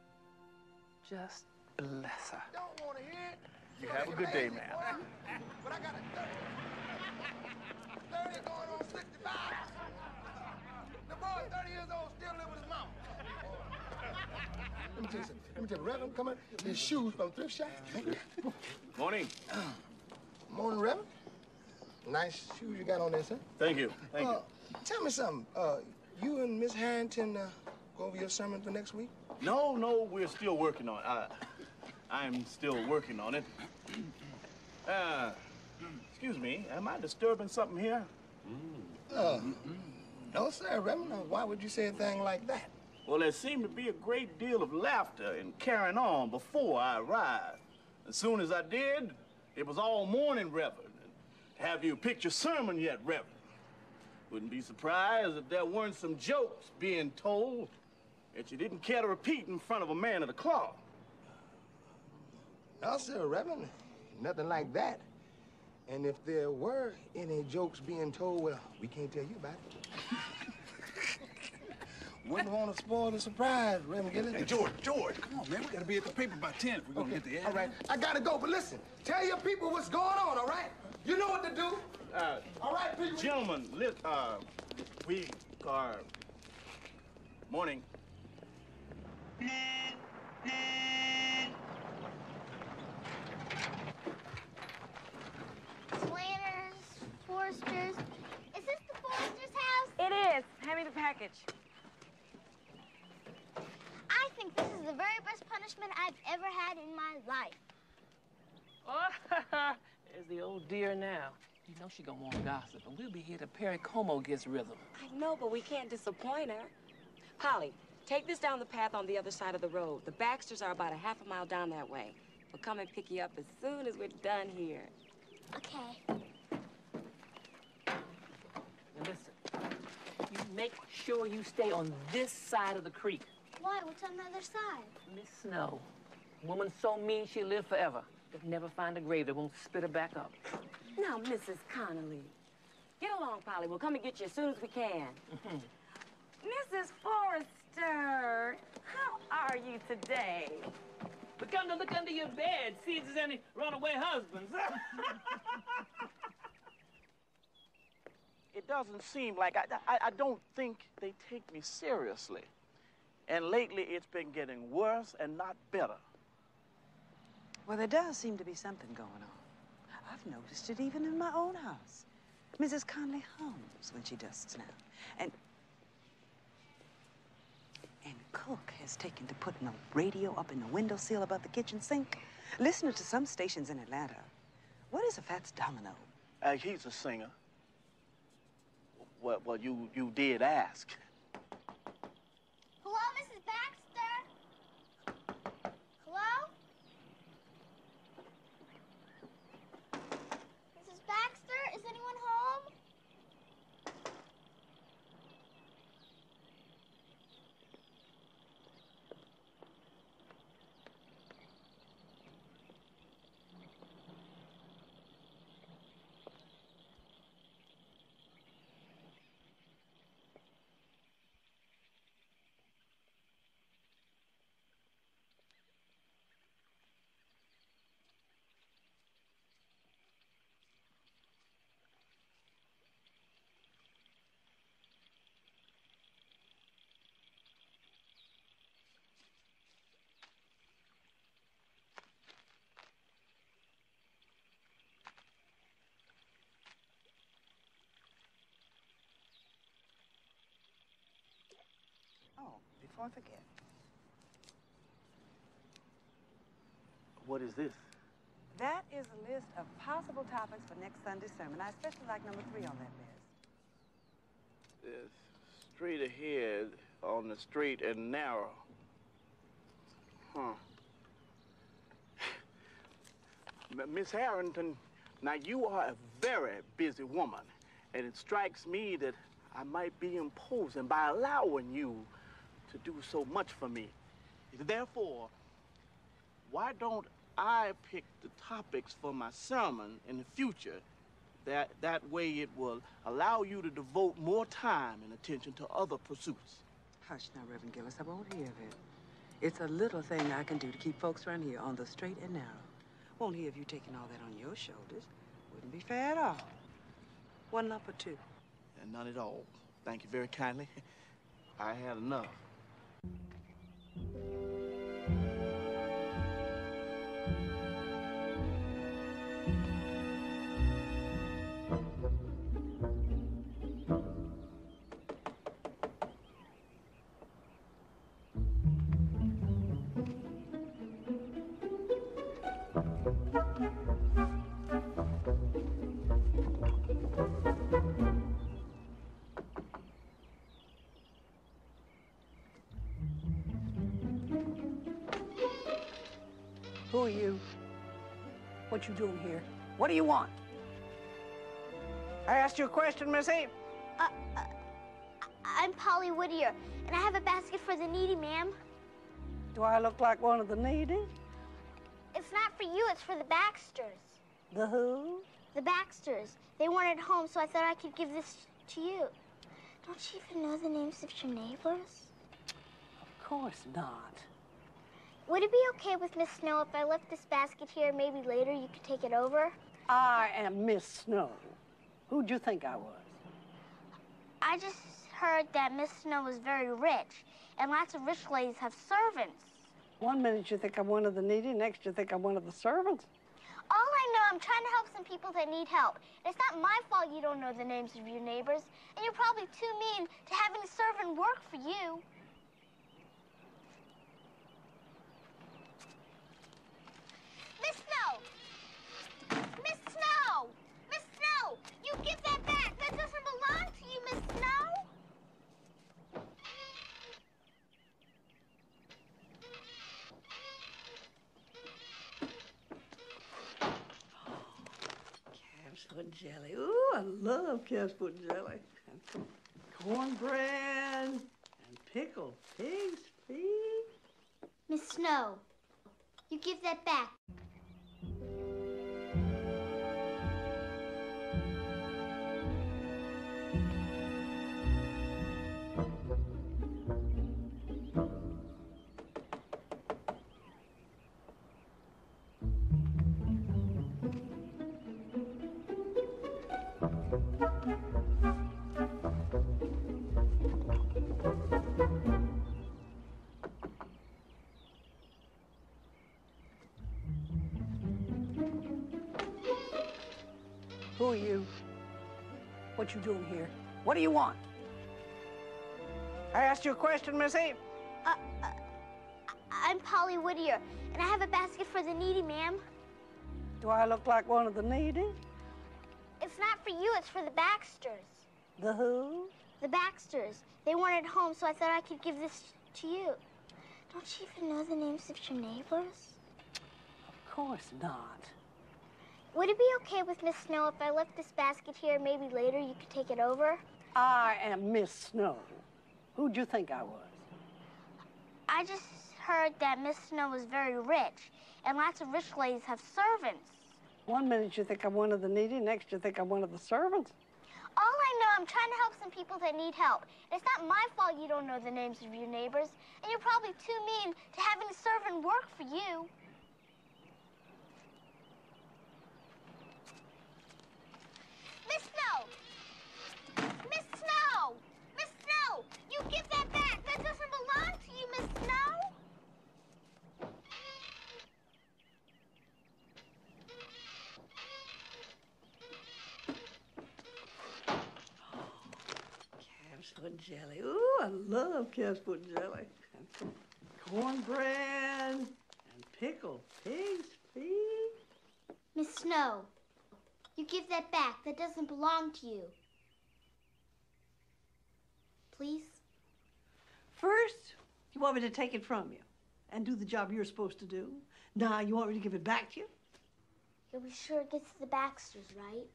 Just bless her. Don't want to hear it. You have a good day, ma'am. But I got a 30. 30 going on 65. The boy 30 years old still live with his mama. Let me tell you something. Let me tell you, Reverend, come in. His shoes from thrift shop. Morning. Morning, Reverend. Nice shoes you got on there, sir. Thank you. Thank uh, Tell me something. Uh, you and Miss Harrington uh, go over your sermon for next week? No, no, we're still working on it. I, I'm still working on it. Uh, excuse me, am I disturbing something here? Uh, no, sir, Reverend. Uh, Why would you say a thing like that? Well, there seemed to be a great deal of laughter and carrying on before I arrived. As soon as I did, it was all morning, Reverend. Have you picked your sermon yet, Reverend? Wouldn't be surprised if there weren't some jokes being told that you didn't care to repeat in front of a man of the cloth. No, sir, Reverend. Nothing like that. And if there were any jokes being told, well, we can't tell you about it. Wouldn't want to spoil the surprise, Reverend Gillis. Hey, George, George, come on, man. We gotta be at the paper by 10 if we're gonna get the ad. All right, I gotta go, but listen, tell your people what's going on, all right? You know what to do. Uh, All right, people. Gentlemen, let, uh, we are. Morning. Planners, Foresters. Is this the Forester's house? It is. Hand me the package. I think this is the very best punishment I've ever had in my life. Oh, there's the old dear now. You know she gonna want to gossip, and we'll be here till Perry Como gets rhythm. I know, but we can't disappoint her. Polly, take this down the path on the other side of the road. The Baxters are about a half a mile down that way. We'll come and pick you up as soon as we're done here. Okay. Now listen, you make sure you stay on this side of the creek. Why? What's on the other side? Miss Snow, woman so mean she'll live forever. But never find a grave that won't spit her back up. Now, Mrs. Connolly. Get along, Polly. We'll come and get you as soon as we can. Mm-hmm. Mrs. Forrester, how are you today? We come to look under your bed, see if there's any runaway husbands. It doesn't seem like I, I, I don't think they take me seriously. And lately it's been getting worse and not better. Well, there does seem to be something going on. I've noticed it even in my own house. Mrs. Conley hums when she dusts now. And and Cook has taken to putting a radio up in the windowsill above the kitchen sink. Listening to some stations in Atlanta. What is a Fats Domino? Uh, he's a singer. Well, well, you, you did ask. Hello, Mrs. Baxter? Hello? Mrs. Baxter, is anyone home? Oh, before I forget. What is this? That is a list of possible topics for next Sunday's sermon. I especially like number three on that list. Uh, straight ahead on the straight and narrow. Huh. Miss Harrington, now you are a very busy woman, and it strikes me that I might be imposing by allowing you to do so much for me. Therefore, why don't I pick the topics for my sermon in the future? That, that way it will allow you to devote more time and attention to other pursuits. Hush now, Reverend Gillis. I won't hear of it. It's a little thing I can do to keep folks around here on the straight and narrow. Won't hear of you taking all that on your shoulders. Wouldn't be fair at all. One lump or two. And none at all. Thank you very kindly. I had enough. What you doing here? What do you want? I asked you a question, Missy. Uh, uh, I'm Polly Whittier, and I have a basket for the needy, ma'am. Do I look like one of the needy? It's not for you, it's for the Baxters. The who? The Baxters. They weren't at home, so I thought I could give this to you. Don't you even know the names of your neighbors? Of course not. Would it be okay with Miss Snow if I left this basket here? Maybe later you could take it over? I am Miss Snow. Who'd you think I was? I just heard that Miss Snow is very rich, and lots of rich ladies have servants. One minute you think I'm one of the needy, next you think I'm one of the servants. All I know, I'm trying to help some people that need help. And It's not my fault you don't know the names of your neighbors, and you're probably too mean to having a servant work for you. Miss Snow! Miss Snow! Miss Snow! You give that back! That doesn't belong to you, Miss Snow! Calf's jelly. Ooh, I love calf's foot jelly. And cornbread and pickled pig's feet. Miss Snow, you give that back. What you doing here? What do you want? I asked you a question, Missy. Uh, uh, I'm Polly Whittier, and I have a basket for the needy, ma'am. Do I look like one of the needy? It's not for you, it's for the Baxters. The who? The Baxters. They weren't at home, so I thought I could give this to you. Don't you even know the names of your neighbors? Of course not. Would it be okay with Miss Snow if I left this basket here? Maybe later you could take it over? I am Miss Snow. Who'd you think I was? I just heard that Miss Snow is very rich, and lots of rich ladies have servants. One minute you think I'm one of the needy, next you think I'm one of the servants. All I know, I'm trying to help some people that need help. It's not my fault you don't know the names of your neighbors, and you're probably too mean to having a servant work for you. Miss Snow! Miss Snow! Miss Snow! You give that back! That doesn't belong to you, Miss Snow! Calf's foot jelly. Ooh, I love foot jelly. And cornbread and pickled pig's feet. Miss Snow, you give that back. That doesn't belong to you. Please? First, you want me to take it from you and do the job you're supposed to do. Now you want me to give it back to you? You'll be sure it gets to the Baxters, right?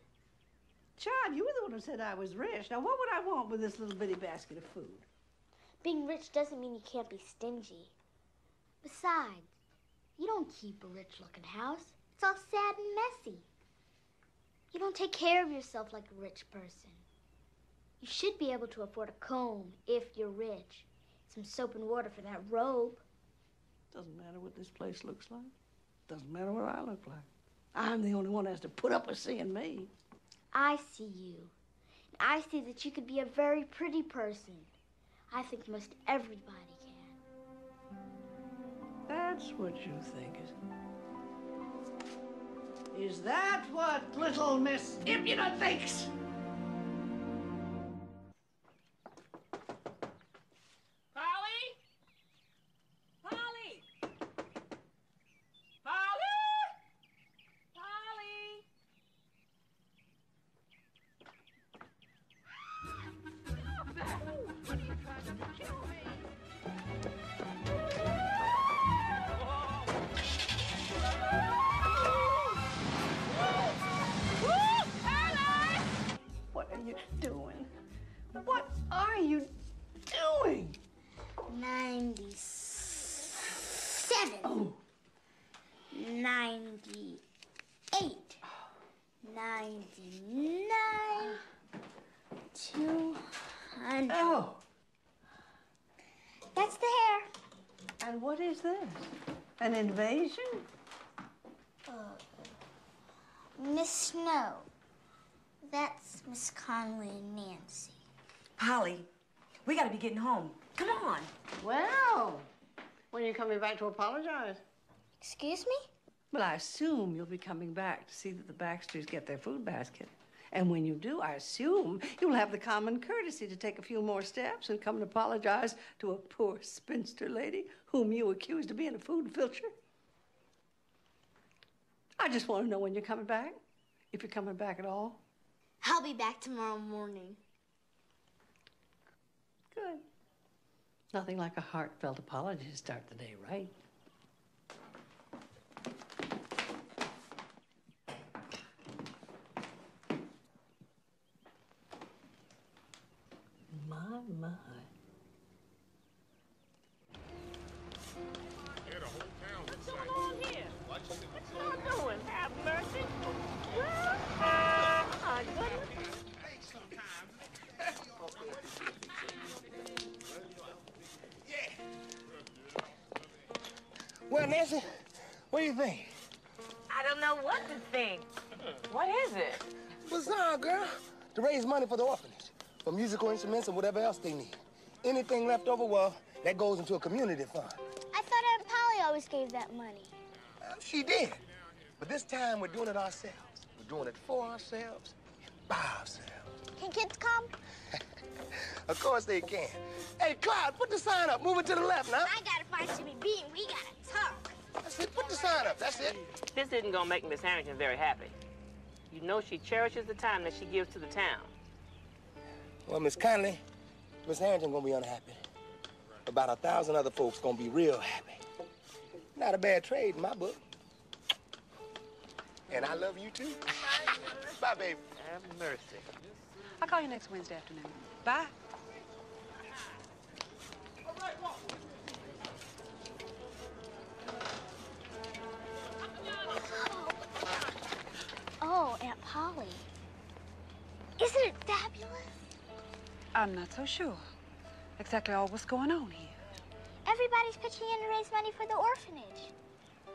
Child, you were the one who said I was rich. Now, what would I want with this little bitty basket of food? Being rich doesn't mean you can't be stingy. Besides, you don't keep a rich looking house. It's all sad and messy. You don't take care of yourself like a rich person. You should be able to afford a comb if you're rich. Some soap and water for that robe. Doesn't matter what this place looks like. Doesn't matter what I look like. I'm the only one that has to put up with seeing me. I see you. And I see that you could be a very pretty person. I think most everybody can. That's what you think, is Is that what little Miss Impudent thinks? An invasion? Uh, Miss Snow. That's Miss Conley and Nancy. Polly, we gotta be getting home. Come on. Well, when are you coming back to apologize? Excuse me? Well, I assume you'll be coming back to see that the Baxters get their food basket. And when you do, I assume you'll have the common courtesy to take a few more steps and come and apologize to a poor spinster lady whom you accused of being a food filcher. I just want to know when you're coming back, if you're coming back at all. I'll be back tomorrow morning. Good. Nothing like a heartfelt apology to start the day right. My, my. What's going on here? What y'all doing? Have mercy. My goodness. Well, Nancy, what do you think? I don't know what to think. What is it? Bazaar, girl. To raise money for the orphanage, for musical instruments and whatever else they need. Anything left over, well, that goes into a community fund. I thought Aunt Polly always gave that money. Well, she did. But this time we're doing it ourselves. We're doing it for ourselves, and by ourselves. Can kids come? Of course they can. Hey, Clyde, put the sign up. Move it to the left now. I gotta find Jimmy Bean. We gotta talk. That's it. Put the sign up. That's it. This isn't gonna make Miss Harrington very happy. You know she cherishes the time that she gives to the town. Well, Miss Conley, Miss Harrington gonna be unhappy. About a thousand other folks gonna be real happy. Not a bad trade in my book. And I love you too. Bye, baby. Have mercy. I'll call you next Wednesday afternoon. Bye. Oh, Aunt Polly. Isn't it fabulous? I'm not so sure exactly all what's going on here. Everybody's pitching in to raise money for the orphanage.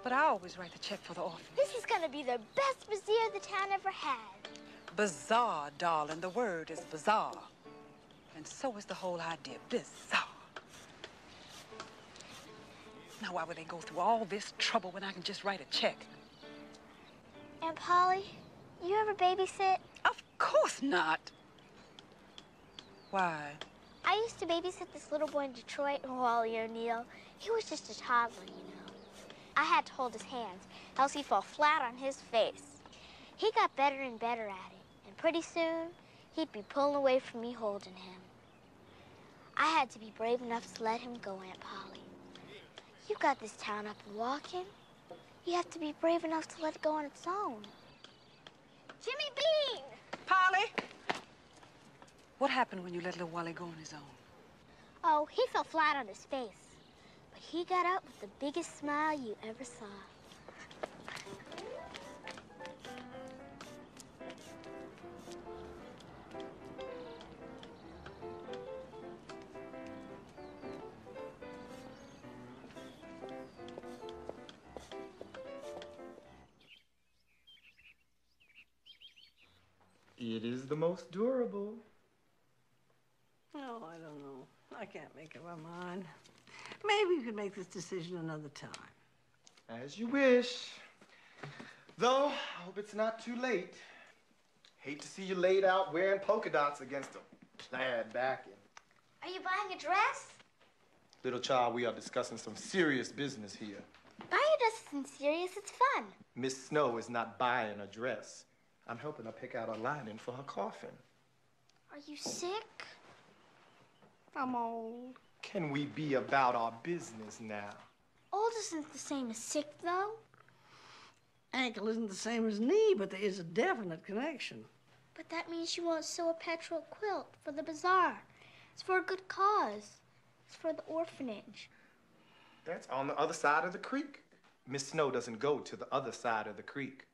But I always write the check for the orphanage. This is gonna be the best bazaar the town ever had. Bizarre, darling. The word is bizarre. And so is the whole idea. Bizarre. Now, why would they go through all this trouble when I can just write a check? Aunt Polly, you ever babysit? Of course not. Why? I used to babysit this little boy in Detroit, oh, Wally O'Neill. He was just a toddler, you know. I had to hold his hands, else he'd fall flat on his face. He got better and better at it, and pretty soon, he'd be pulling away from me holding him. I had to be brave enough to let him go, Aunt Polly. You got this town up and walking. You have to be brave enough to let it go on its own. Jimmy Bean! Polly! What happened when you let little Wally go on his own? Oh, he fell flat on his face. But he got up with the biggest smile you ever saw. It is the most durable. Oh, I don't know. I can't make up my mind. Maybe we could make this decision another time. As you wish. Though, I hope it's not too late. Hate to see you laid out wearing polka dots against a plaid backing. Are you buying a dress? Little child, we are discussing some serious business here. Buying a dress isn't serious, it's fun. Miss Snow is not buying a dress. I'm helping her pick out a lining for her coffin. Are you sick? I'm old. Can we be about our business now? Old isn't the same as sick, though. Ankle isn't the same as knee, but there is a definite connection. But that means you won't sew a petrol quilt for the bazaar. It's for a good cause. It's for the orphanage. That's on the other side of the creek. Miss Snow doesn't go to the other side of the creek.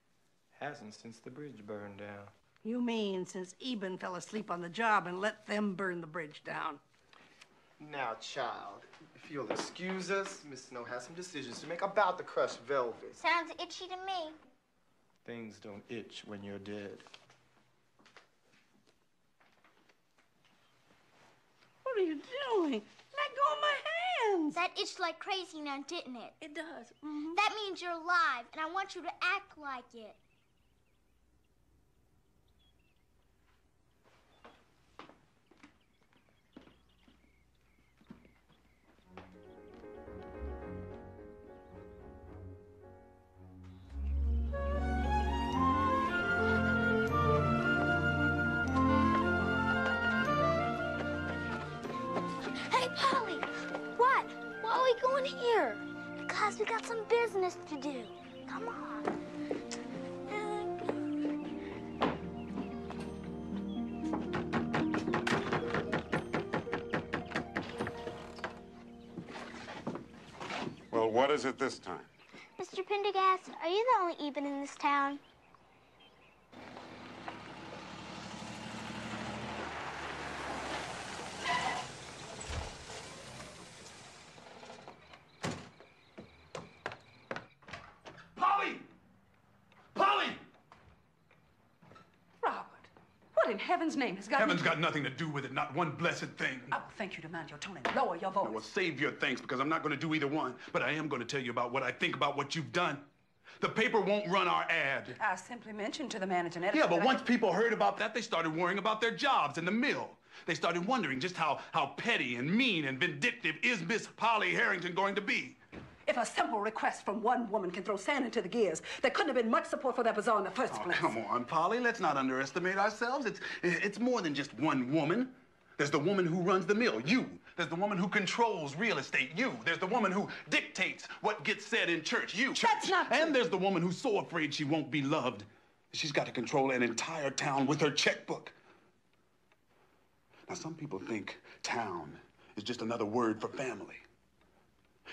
Hasn't since the bridge burned down. You mean since Eben fell asleep on the job and let them burn the bridge down? Now, child, if you'll excuse us, Miss Snow has some decisions to make about the crushed velvet. Sounds itchy to me. Things don't itch when you're dead. What are you doing? Let go of my hands. That itched like crazy now, didn't it? It does. Mm-hmm. That means you're alive, and I want you to act like it. Because we got some business to do. Come on. Well, what is it this time? Mr. Pendergast, are you the only Eben in this town? Polly! Polly! Robert, what in heaven's name has got Heaven's got nothing to do with it, not one blessed thing. Oh, thank you to mind your tone and lower your voice. Well, save your thanks because I'm not going to do either one. But I am going to tell you about what I think about what you've done. The paper won't run our ad. I simply mentioned to the managing editor. Yeah, but that I- once people heard about that, they started worrying about their jobs in the mill. They started wondering just how, how petty and mean and vindictive is Miss Polly Harrington going to be. If a simple request from one woman can throw sand into the gears, there couldn't have been much support for that bazaar in the first Oh, place. come on, Polly. Let's not underestimate ourselves. It's, it's more than just one woman. There's the woman who runs the mill, you. There's the woman who controls real estate, you. There's the woman who dictates what gets said in church, you. That's not. And there's the woman who's so afraid she won't be loved. She's got to control an entire town with her checkbook. Now, some people think town is just another word for family.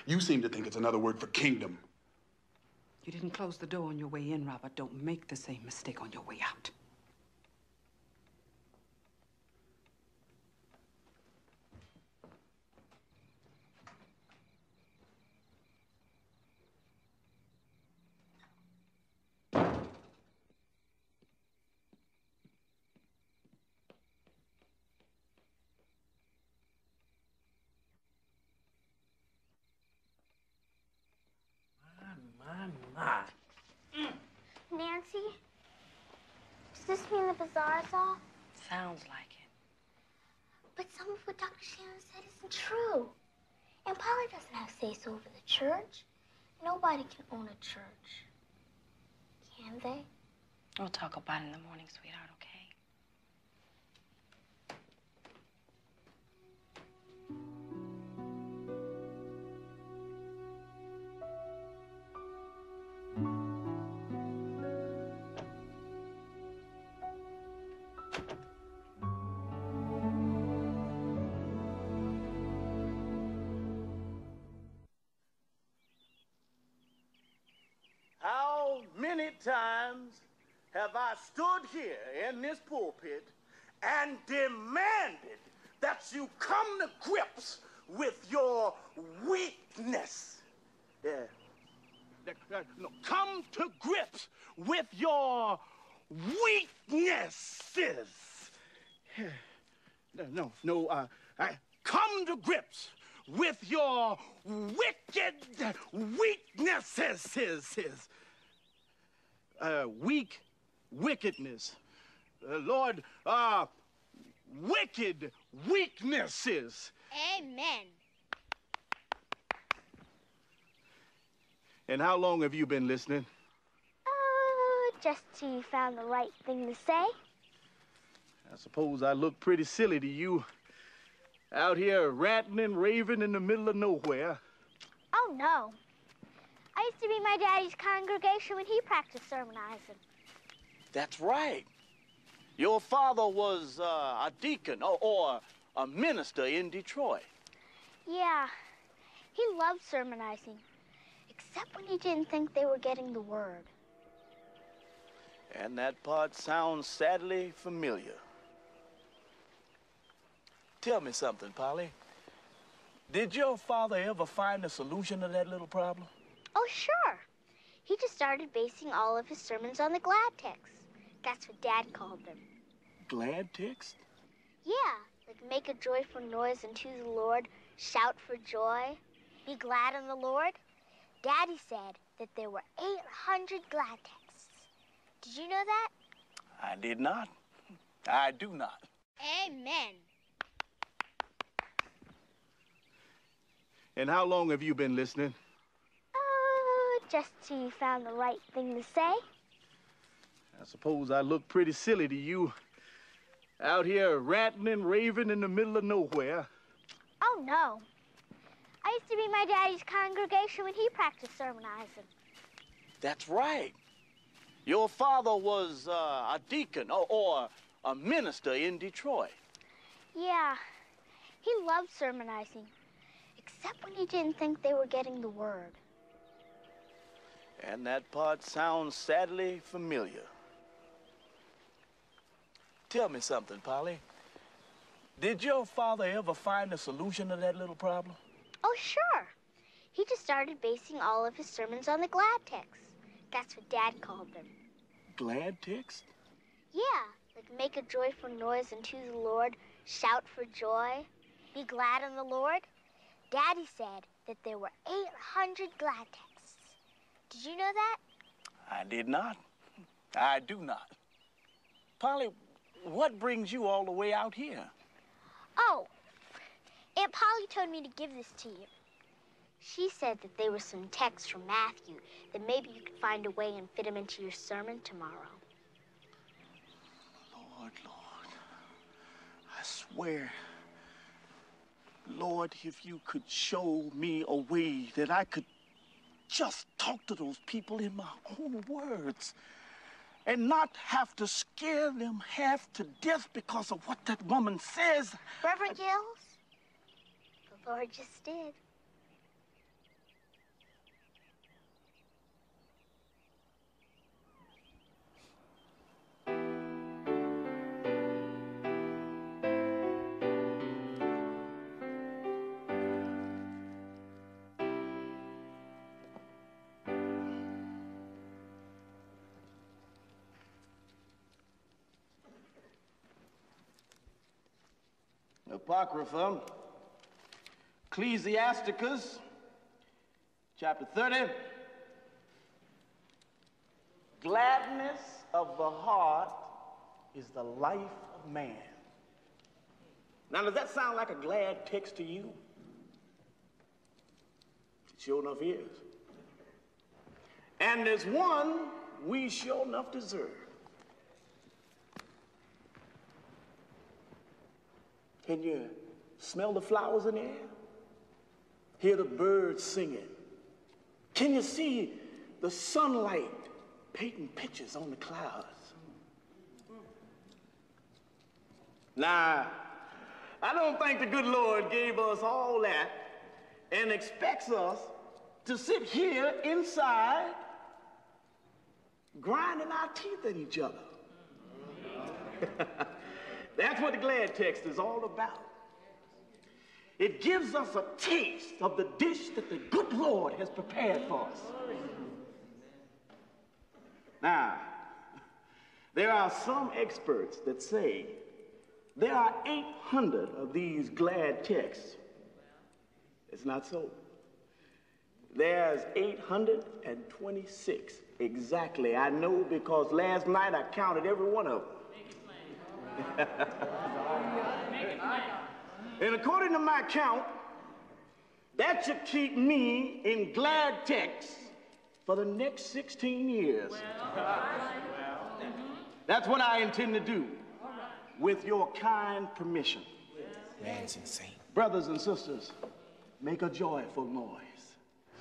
You seem to think it's another word for kingdom. You didn't close the door on your way in, Robert. Don't make the same mistake on your way out. My, my. Nancy? Does this mean the bazaar is off? Sounds like it. But some of what Dr. Shannon said isn't true. And Polly doesn't have say-so over the church. Nobody can own a church. Can they? We'll talk about it in the morning, sweetheart, stood here in this pulpit and demanded that you come to grips with your weakness? Yeah. That- No, come to grips with your weaknesses. Yeah. No, no, no. Uh, I come to grips with your wicked weaknesses. Uh, weak wickedness. Uh, Lord, uh, wicked weaknesses. Amen. And how long have you been listening? Oh, just till you found the right thing to say. I suppose I look pretty silly to you. Out here ranting and raving in the middle of nowhere. Oh, no. I used to be my daddy's congregation when he practiced sermonizing. That's right. Your father was uh, a deacon or, or a minister in Detroit. Yeah, he loved sermonizing, except when he didn't think they were getting the word. And that part sounds sadly familiar. Tell me something, Polly. Did your father ever find a solution to that little problem? Oh, sure. He just started basing all of his sermons on the glad text. That's what Dad called them. Glad text? Yeah, like make a joyful noise unto the Lord, shout for joy, be glad in the Lord. Daddy said that there were 800 glad texts. Did you know that? I did not. I do not. Amen. And how long have you been listening? Oh, just till you found the right thing to say. I suppose I look pretty silly to you. Out here ranting and raving in the middle of nowhere. Oh, no. I used to be my daddy's congregation when he practiced sermonizing. That's right. Your father was uh, a deacon or, or a minister in Detroit. Yeah, he loved sermonizing, except when he didn't think they were getting the word. And that part sounds sadly familiar. Tell me something, Polly. Did your father ever find a solution to that little problem? Oh, sure. He just started basing all of his sermons on the glad text. That's what Dad called them. Glad text? Yeah, like make a joyful noise unto the Lord, shout for joy, be glad in the Lord. Daddy said that there were 800 glad texts. Did you know that? I did not. I do not. Polly, what brings you all the way out here? Oh, Aunt Polly told me to give this to you. She said that they were some texts from Matthew that maybe you could find a way and fit them into your sermon tomorrow. Lord, Lord, I swear, Lord, if you could show me a way that I could just talk to those people in my own words and not have to scare them half to death because of what that woman says. Reverend Gillis, the Lord just did. Apocrypha, Ecclesiasticus, chapter 30. Gladness of the heart is the life of man. Now, does that sound like a glad text to you? It sure enough is. And there's one we sure enough deserve. Can you smell the flowers in the air? Hear the birds singing? Can you see the sunlight painting pictures on the clouds? Now, I don't think the good Lord gave us all that and expects us to sit here inside grinding our teeth at each other. That's what the glad text is all about. It gives us a taste of the dish that the good Lord has prepared for us. Now, there are some experts that say there are 800 of these glad texts. It's not so. There's 826 exactly. I know because last night I counted every one of them. and according to my count, that should keep me in glad text for the next 16 years. That's what I intend to do with your kind permission. Man's insane. Brothers and sisters, make a joyful noise.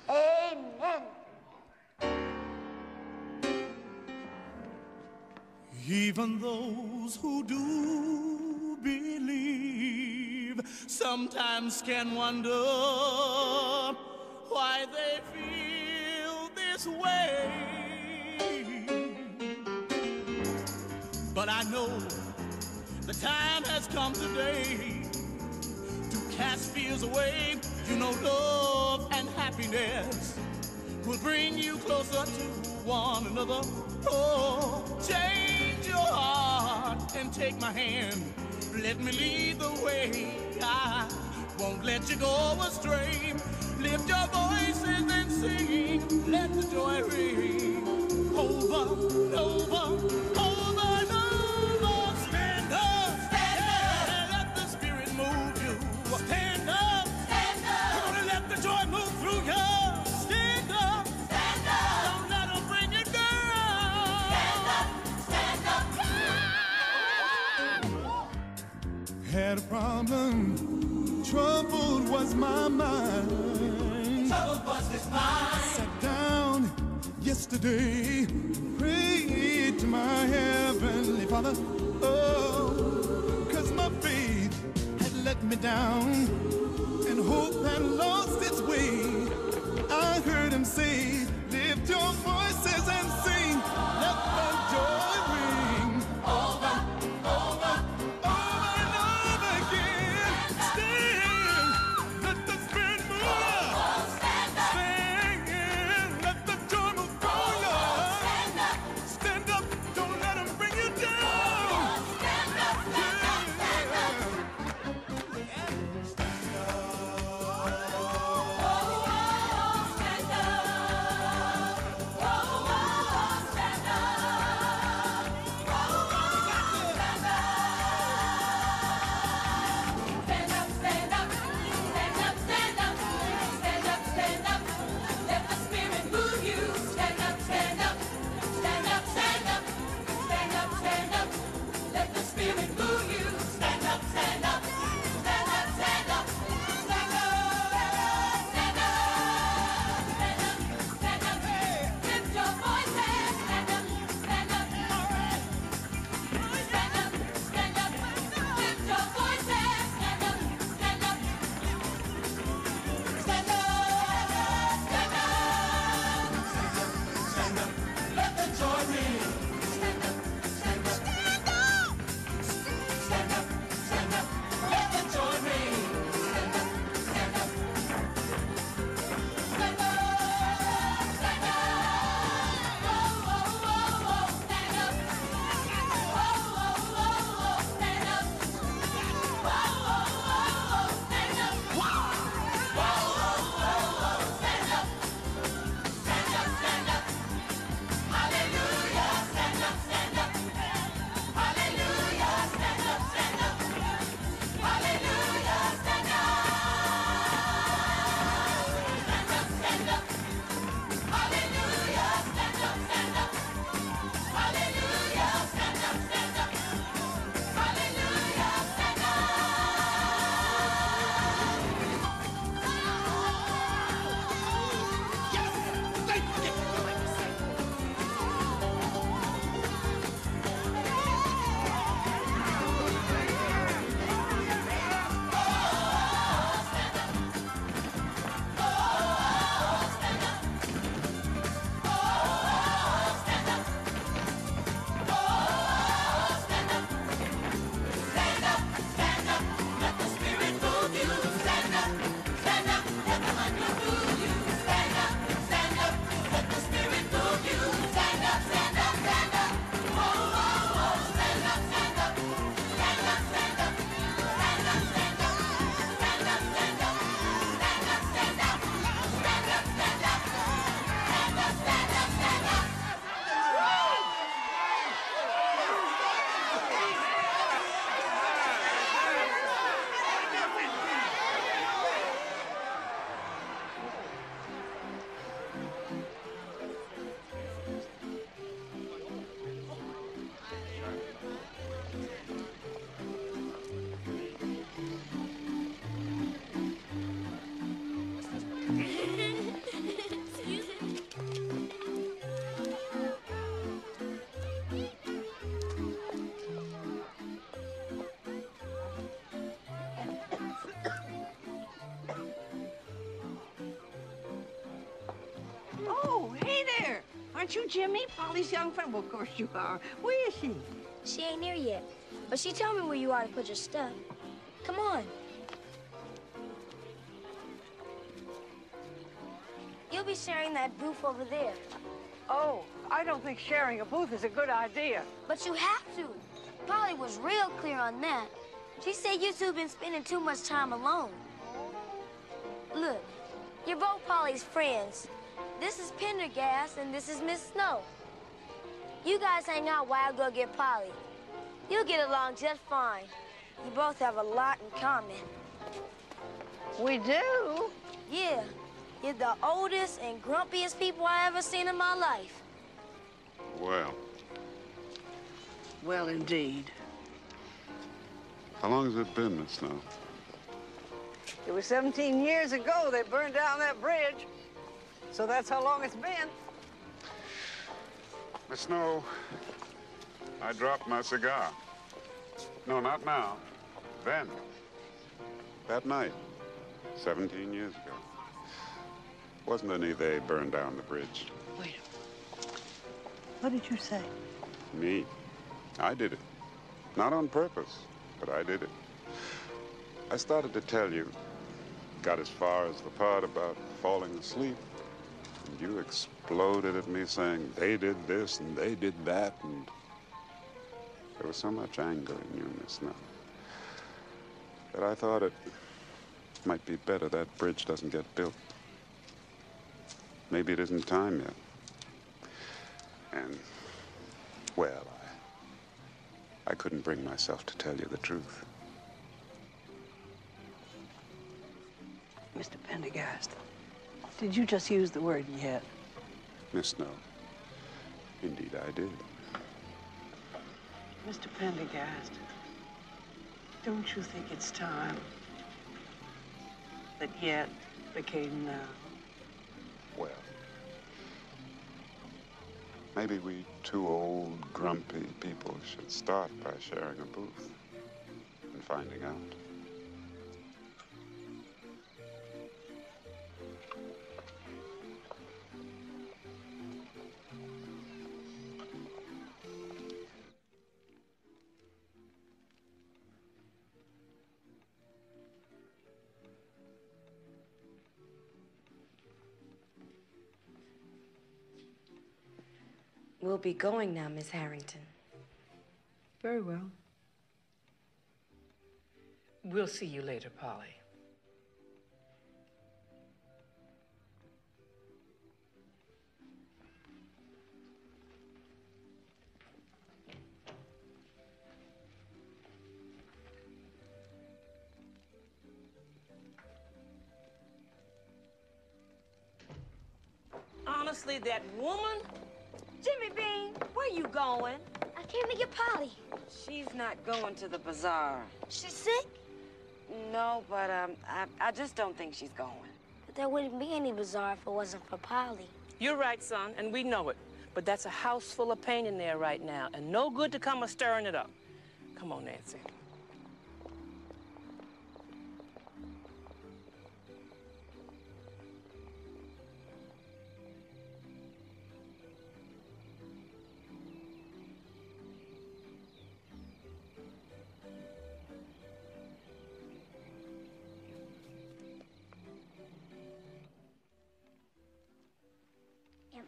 Amen. Even those who do believe sometimes can wonder why they feel this way. But I know the time has come today to cast fears away. You know, love and happiness will bring you closer to one another. Oh, heart and take my hand. Let me lead the way. I won't let you go astray. Lift your voices and sing. Let the joy ring. Over, over, over Had a problem. Troubled was my mind. Troubled was this mind. Sat down yesterday, prayed to my heavenly Father. Oh, cause my faith had let me down, and hope had lost its way. I heard him say, Lift your voices and sing, Aren't you Jimmy, Polly's young friend? Well, of course you are. Where is she? She ain't here yet, but she told me where you are to put your stuff. Come on. You'll be sharing that booth over there. Oh, I don't think sharing a booth is a good idea. But you have to. Polly was real clear on that. She said you two been spending too much time alone. Look, you're both Polly's friends. This is Pendergast and this is Miss Snow. You guys hang out while I go get Polly. You'll get along just fine. You both have a lot in common. We do? Yeah. You're the oldest and grumpiest people I ever seen in my life. Well, Well, indeed. how long has it been, Miss Snow? It was 17 years ago they burned down that bridge. So that's how long it's been. Miss Snow, I dropped my cigar. No, not now. Then. That night, 17 years ago. Wasn't any they burned down the bridge. Wait. What did you say? Me. I did it. Not on purpose, but I did it. I started to tell you. Got as far as the part about falling asleep. And you exploded at me saying they did this and they did that and there was so much anger in you, Miss Snow, that I thought it might be better that bridge doesn't get built. Maybe it isn't time yet. And, well, I, I couldn't bring myself to tell you the truth. Mr. Pendergast, did you just use the word yet? Miss Snow, indeed I did. Mr. Pendergast, don't you think it's time that yet became now? Well, maybe we two old, grumpy people should start by sharing a booth and finding out. We'll be going now, Miss Harrington. Very well. We'll see you later, Polly. Honestly, that woman? Jimmy Bean, where are you going? I came to get Polly. She's not going to the bazaar. She's sick? No, but um, I, I just don't think she's going. But there wouldn't be any bazaar if it wasn't for Polly. You're right, son, and we know it. But that's a house full of pain in there right now, and no good to come a stirring it up. Come on, Nancy.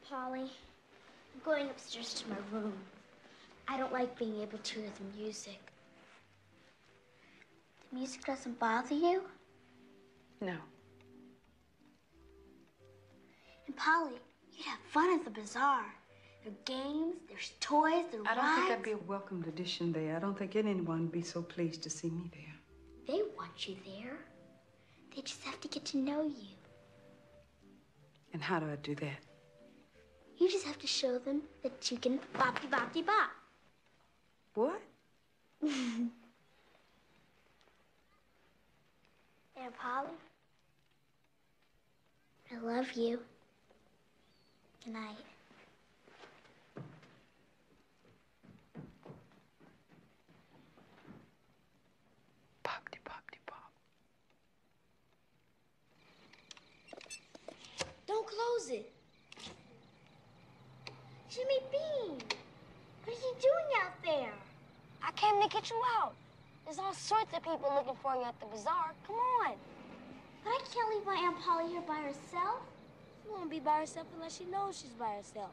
Polly, I'm going upstairs to my room. I don't like being able to hear the music. The music doesn't bother you? No. And Polly, you'd have fun at the bazaar. There are games, there's toys, there are I don't rides. think I'd be a welcomed addition there. I don't think anyone would be so pleased to see me there. They want you there. They just have to get to know you. And how do I do that? You just have to show them that you can boppy boppy bop. What? Aunt Polly, I love you. Good night. Don't close it. Jimmy Bean! What are you doing out there? I came to get you out. There's all sorts of people looking for you at the bazaar. Come on. But I can't leave my Aunt Polly here by herself. She won't be by herself unless she knows she's by herself.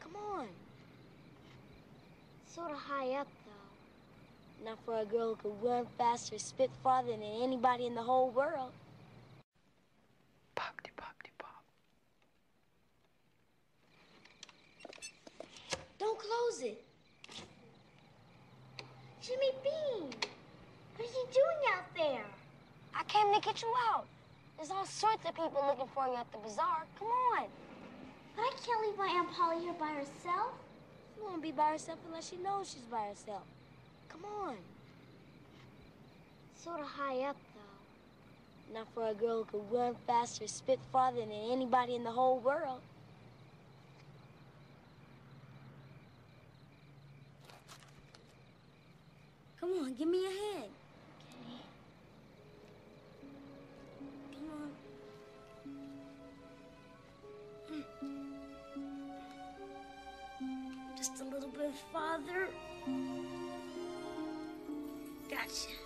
Come on. Sort of high up, though. Not for a girl who could run faster, spit farther than anybody in the whole world. Don't close it. Jimmy Bean, what are you doing out there? I came to get you out. There's all sorts of people looking for you at the bazaar. Come on. But I can't leave my Aunt Polly here by herself. She won't be by herself unless she knows she's by herself. Come on. Sort of high up, though. Not for a girl who could run faster, spit farther than anybody in the whole world. Come on, give me a hand. Come on. Hmm. Just a little bit farther. Gotcha.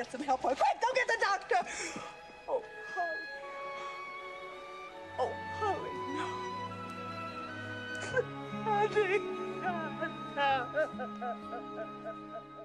Get some help. Quick, go get the doctor. Oh, hurry. Oh, hurry, no. Honey.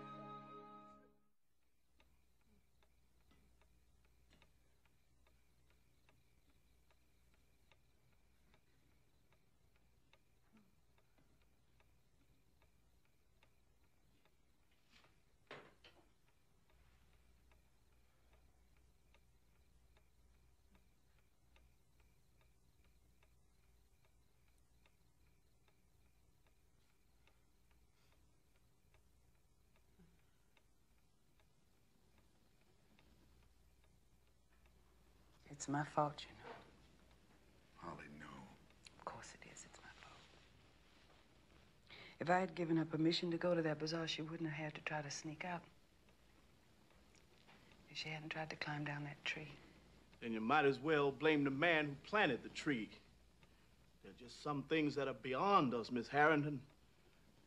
It's my fault, you know. Polly, no. Of course it is. It's my fault. If I had given her permission to go to that bazaar, she wouldn't have had to try to sneak out. If she hadn't tried to climb down that tree. Then you might as well blame the man who planted the tree. There are just some things that are beyond us, Miss Harrington.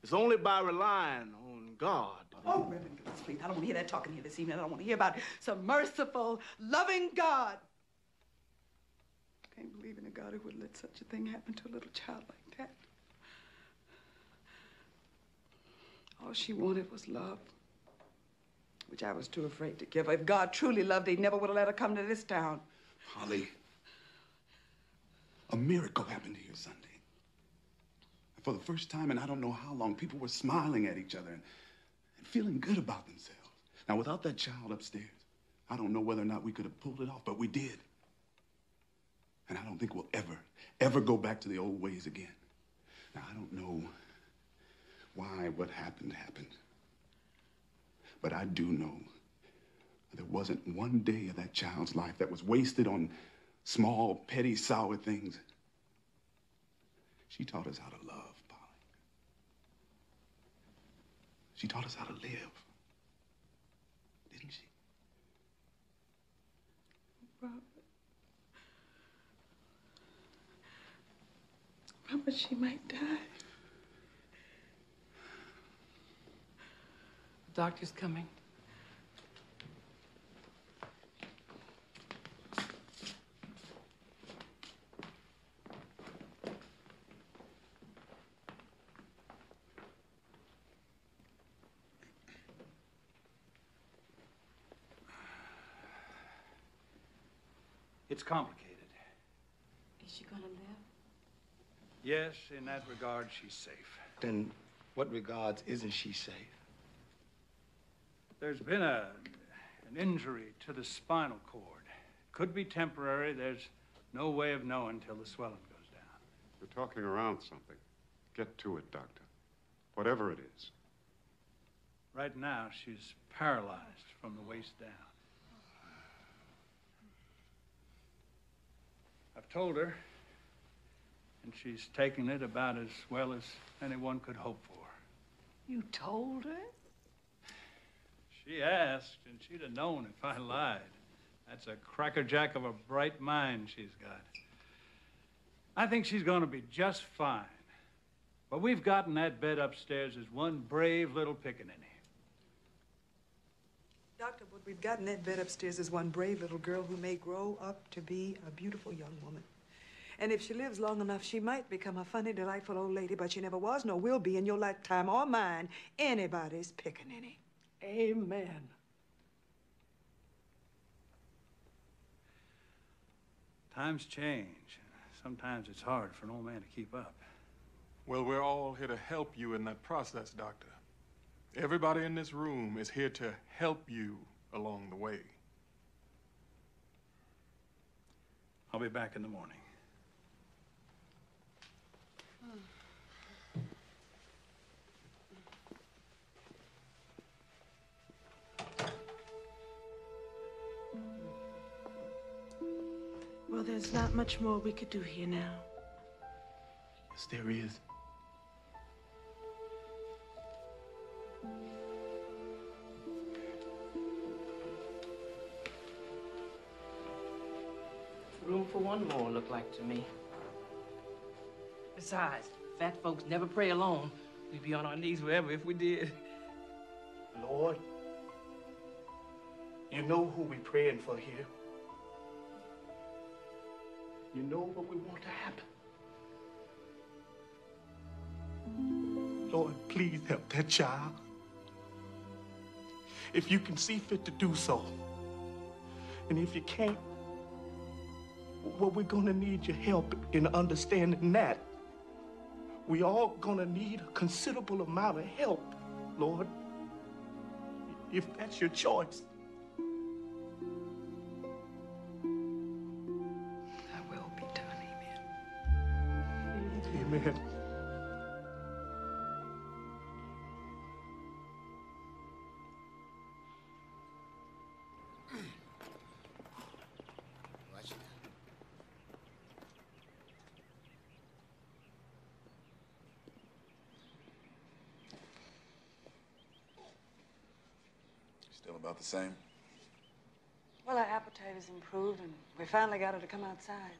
It's only by relying on God. Oh, Reverend Gillis, please. I don't want to hear that talking here this evening. I don't want to hear about some merciful, loving God. I can't believe in a God who would let such a thing happen to a little child like that. All she wanted was love, which I was too afraid to give her. If God truly loved her, he never would have let her come to this town. Polly, a miracle happened here Sunday. For the first time in I don't know how long, people were smiling at each other and, and feeling good about themselves. Now, without that child upstairs, I don't know whether or not we could have pulled it off, but we did. And I don't think we'll ever, ever go back to the old ways again. Now, I don't know why what happened happened. But I do know there wasn't one day of that child's life that was wasted on small, petty, sour things. She taught us how to love, Polly. She taught us how to live. Didn't she? Robert. Robert, she might die. The doctor's coming. It's complicated. Is she gonna live? Yes, in that regard, she's safe. In what regards isn't she safe? There's been a, an injury to the spinal cord. Could be temporary. There's no way of knowing till the swelling goes down. You're talking around something. Get to it, Doctor. Whatever it is. Right now, she's paralyzed from the waist down. I've told her, and she's taken it about as well as anyone could hope for. You told her? She asked, and she'd have known if I lied. That's a crackerjack of a bright mind she's got. I think she's going to be just fine. But we've gotten that bed upstairs as one brave little pickaninny. Doctor, what we've got in that bed upstairs is one brave little girl who may grow up to be a beautiful young woman. And if she lives long enough, she might become a funny, delightful old lady, but she never was nor will be in your lifetime or mine anybody's pickaninny. Amen. Times change. Sometimes it's hard for an old man to keep up. Well, we're all here to help you in that process, Doctor. Everybody in this room is here to help you along the way. I'll be back in the morning. Well, there's not much more we could do here now. Yes, there is. Room for one more, look like to me. Besides, fat folks never pray alone. We'd be on our knees forever if we did. Lord, you know who we're praying for here. You know what we want to happen. Lord, please help that child. If you can see fit to do so. And if you can't, well, we're gonna need your help in understanding that. We all gonna need a considerable amount of help, Lord. If that's your choice. Thy will be done, amen. Amen. About the same? Well, her appetite has improved, and we finally got her to come outside.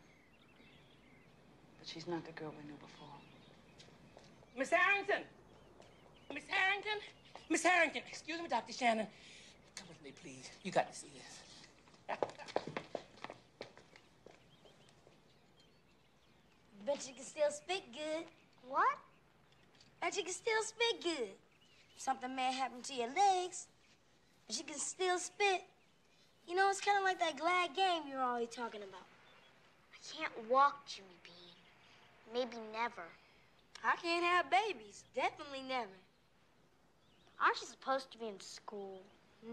But she's not the girl we knew before. Miss Harrington! Miss Harrington! Miss Harrington! Excuse me, Dr. Shannon. Come with me, please. You got to see this. Bet you can still speak good. What? Bet you can still speak good. If something may happen to your legs, but you can still spit. You know, it's kind of like that glad game you're always talking about. I can't walk, Jimmy Bean. Maybe never. I can't have babies. Definitely never. Aren't you supposed to be in school?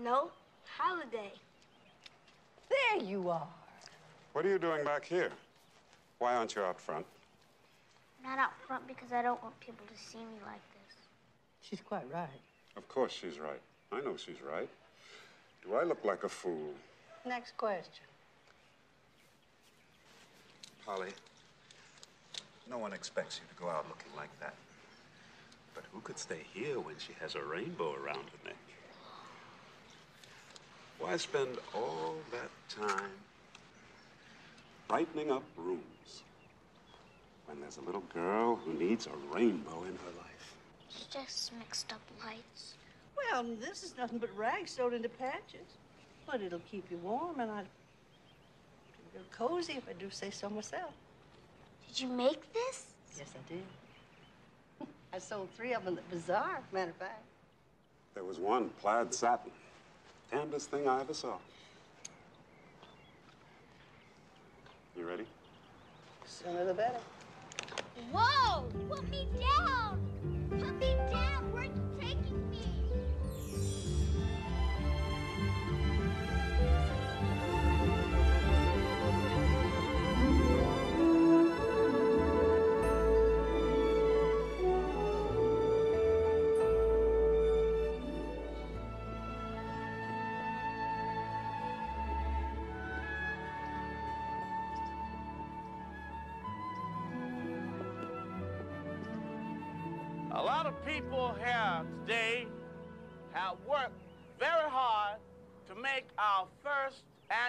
No, holiday. There you are. What are you doing back here? Why aren't you out front? I'm not out front because I don't want people to see me like this. She's quite right. Of course she's right. I know she's right. Do I look like a fool? Next question. Polly, no one expects you to go out looking like that. But who could stay here when she has a rainbow around her neck? Why spend all that time brightening up rooms when there's a little girl who needs a rainbow in her life? It's just mixed up lights. Well, this is nothing but rags sewed into patches. But it'll keep you warm, and I'll feel cozy if I do say so myself. Did you make this? Yes, I did. I sold three of them at the bazaar, matter of fact. There was one plaid satin. Tannedest thing I ever saw. You ready? Sooner the better. Whoa! Put me down! Put me down! Where are you taking me?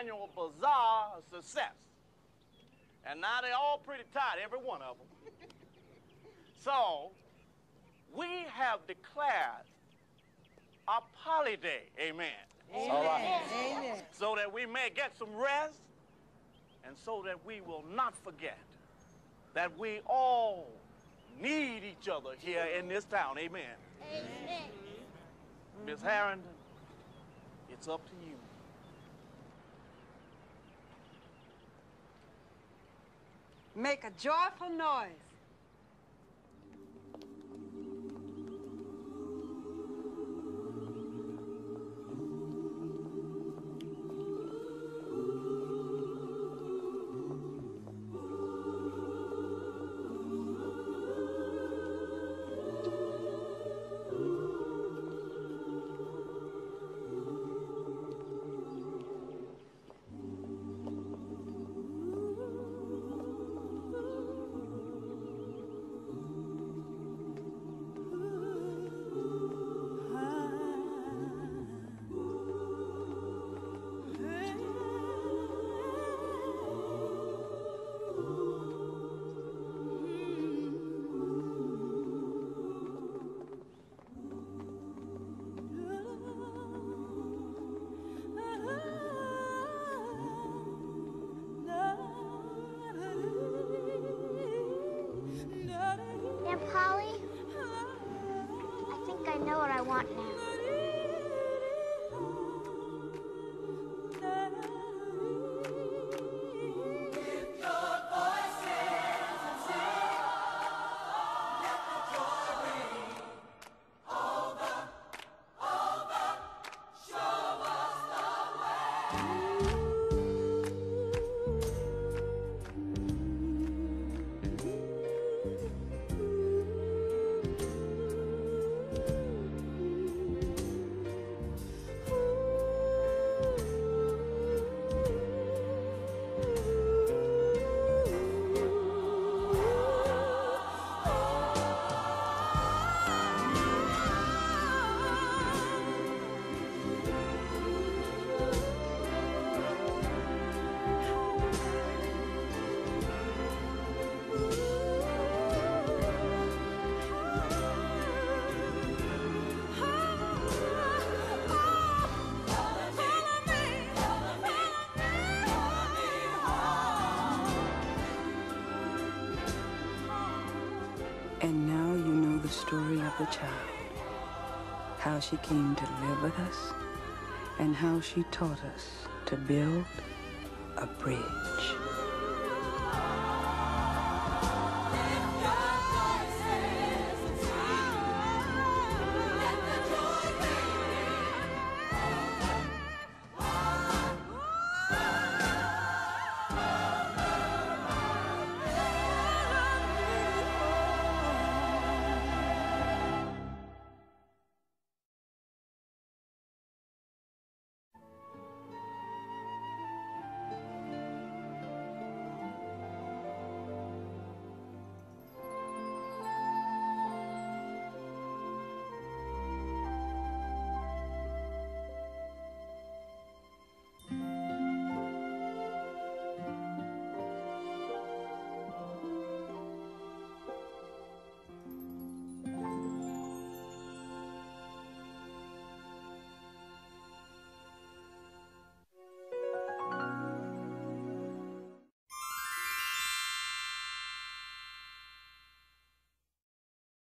Annual bazaar a success. And now they're all pretty tired, every one of them. so, we have declared a holiday, amen. Amen. All right. Amen. So that we may get some rest and so that we will not forget that we all need each other here in this town, amen. Amen. Miss Harrington, it's up to you. Make a joyful noise. Child. How she came to live with us, and how she taught us to build a bridge.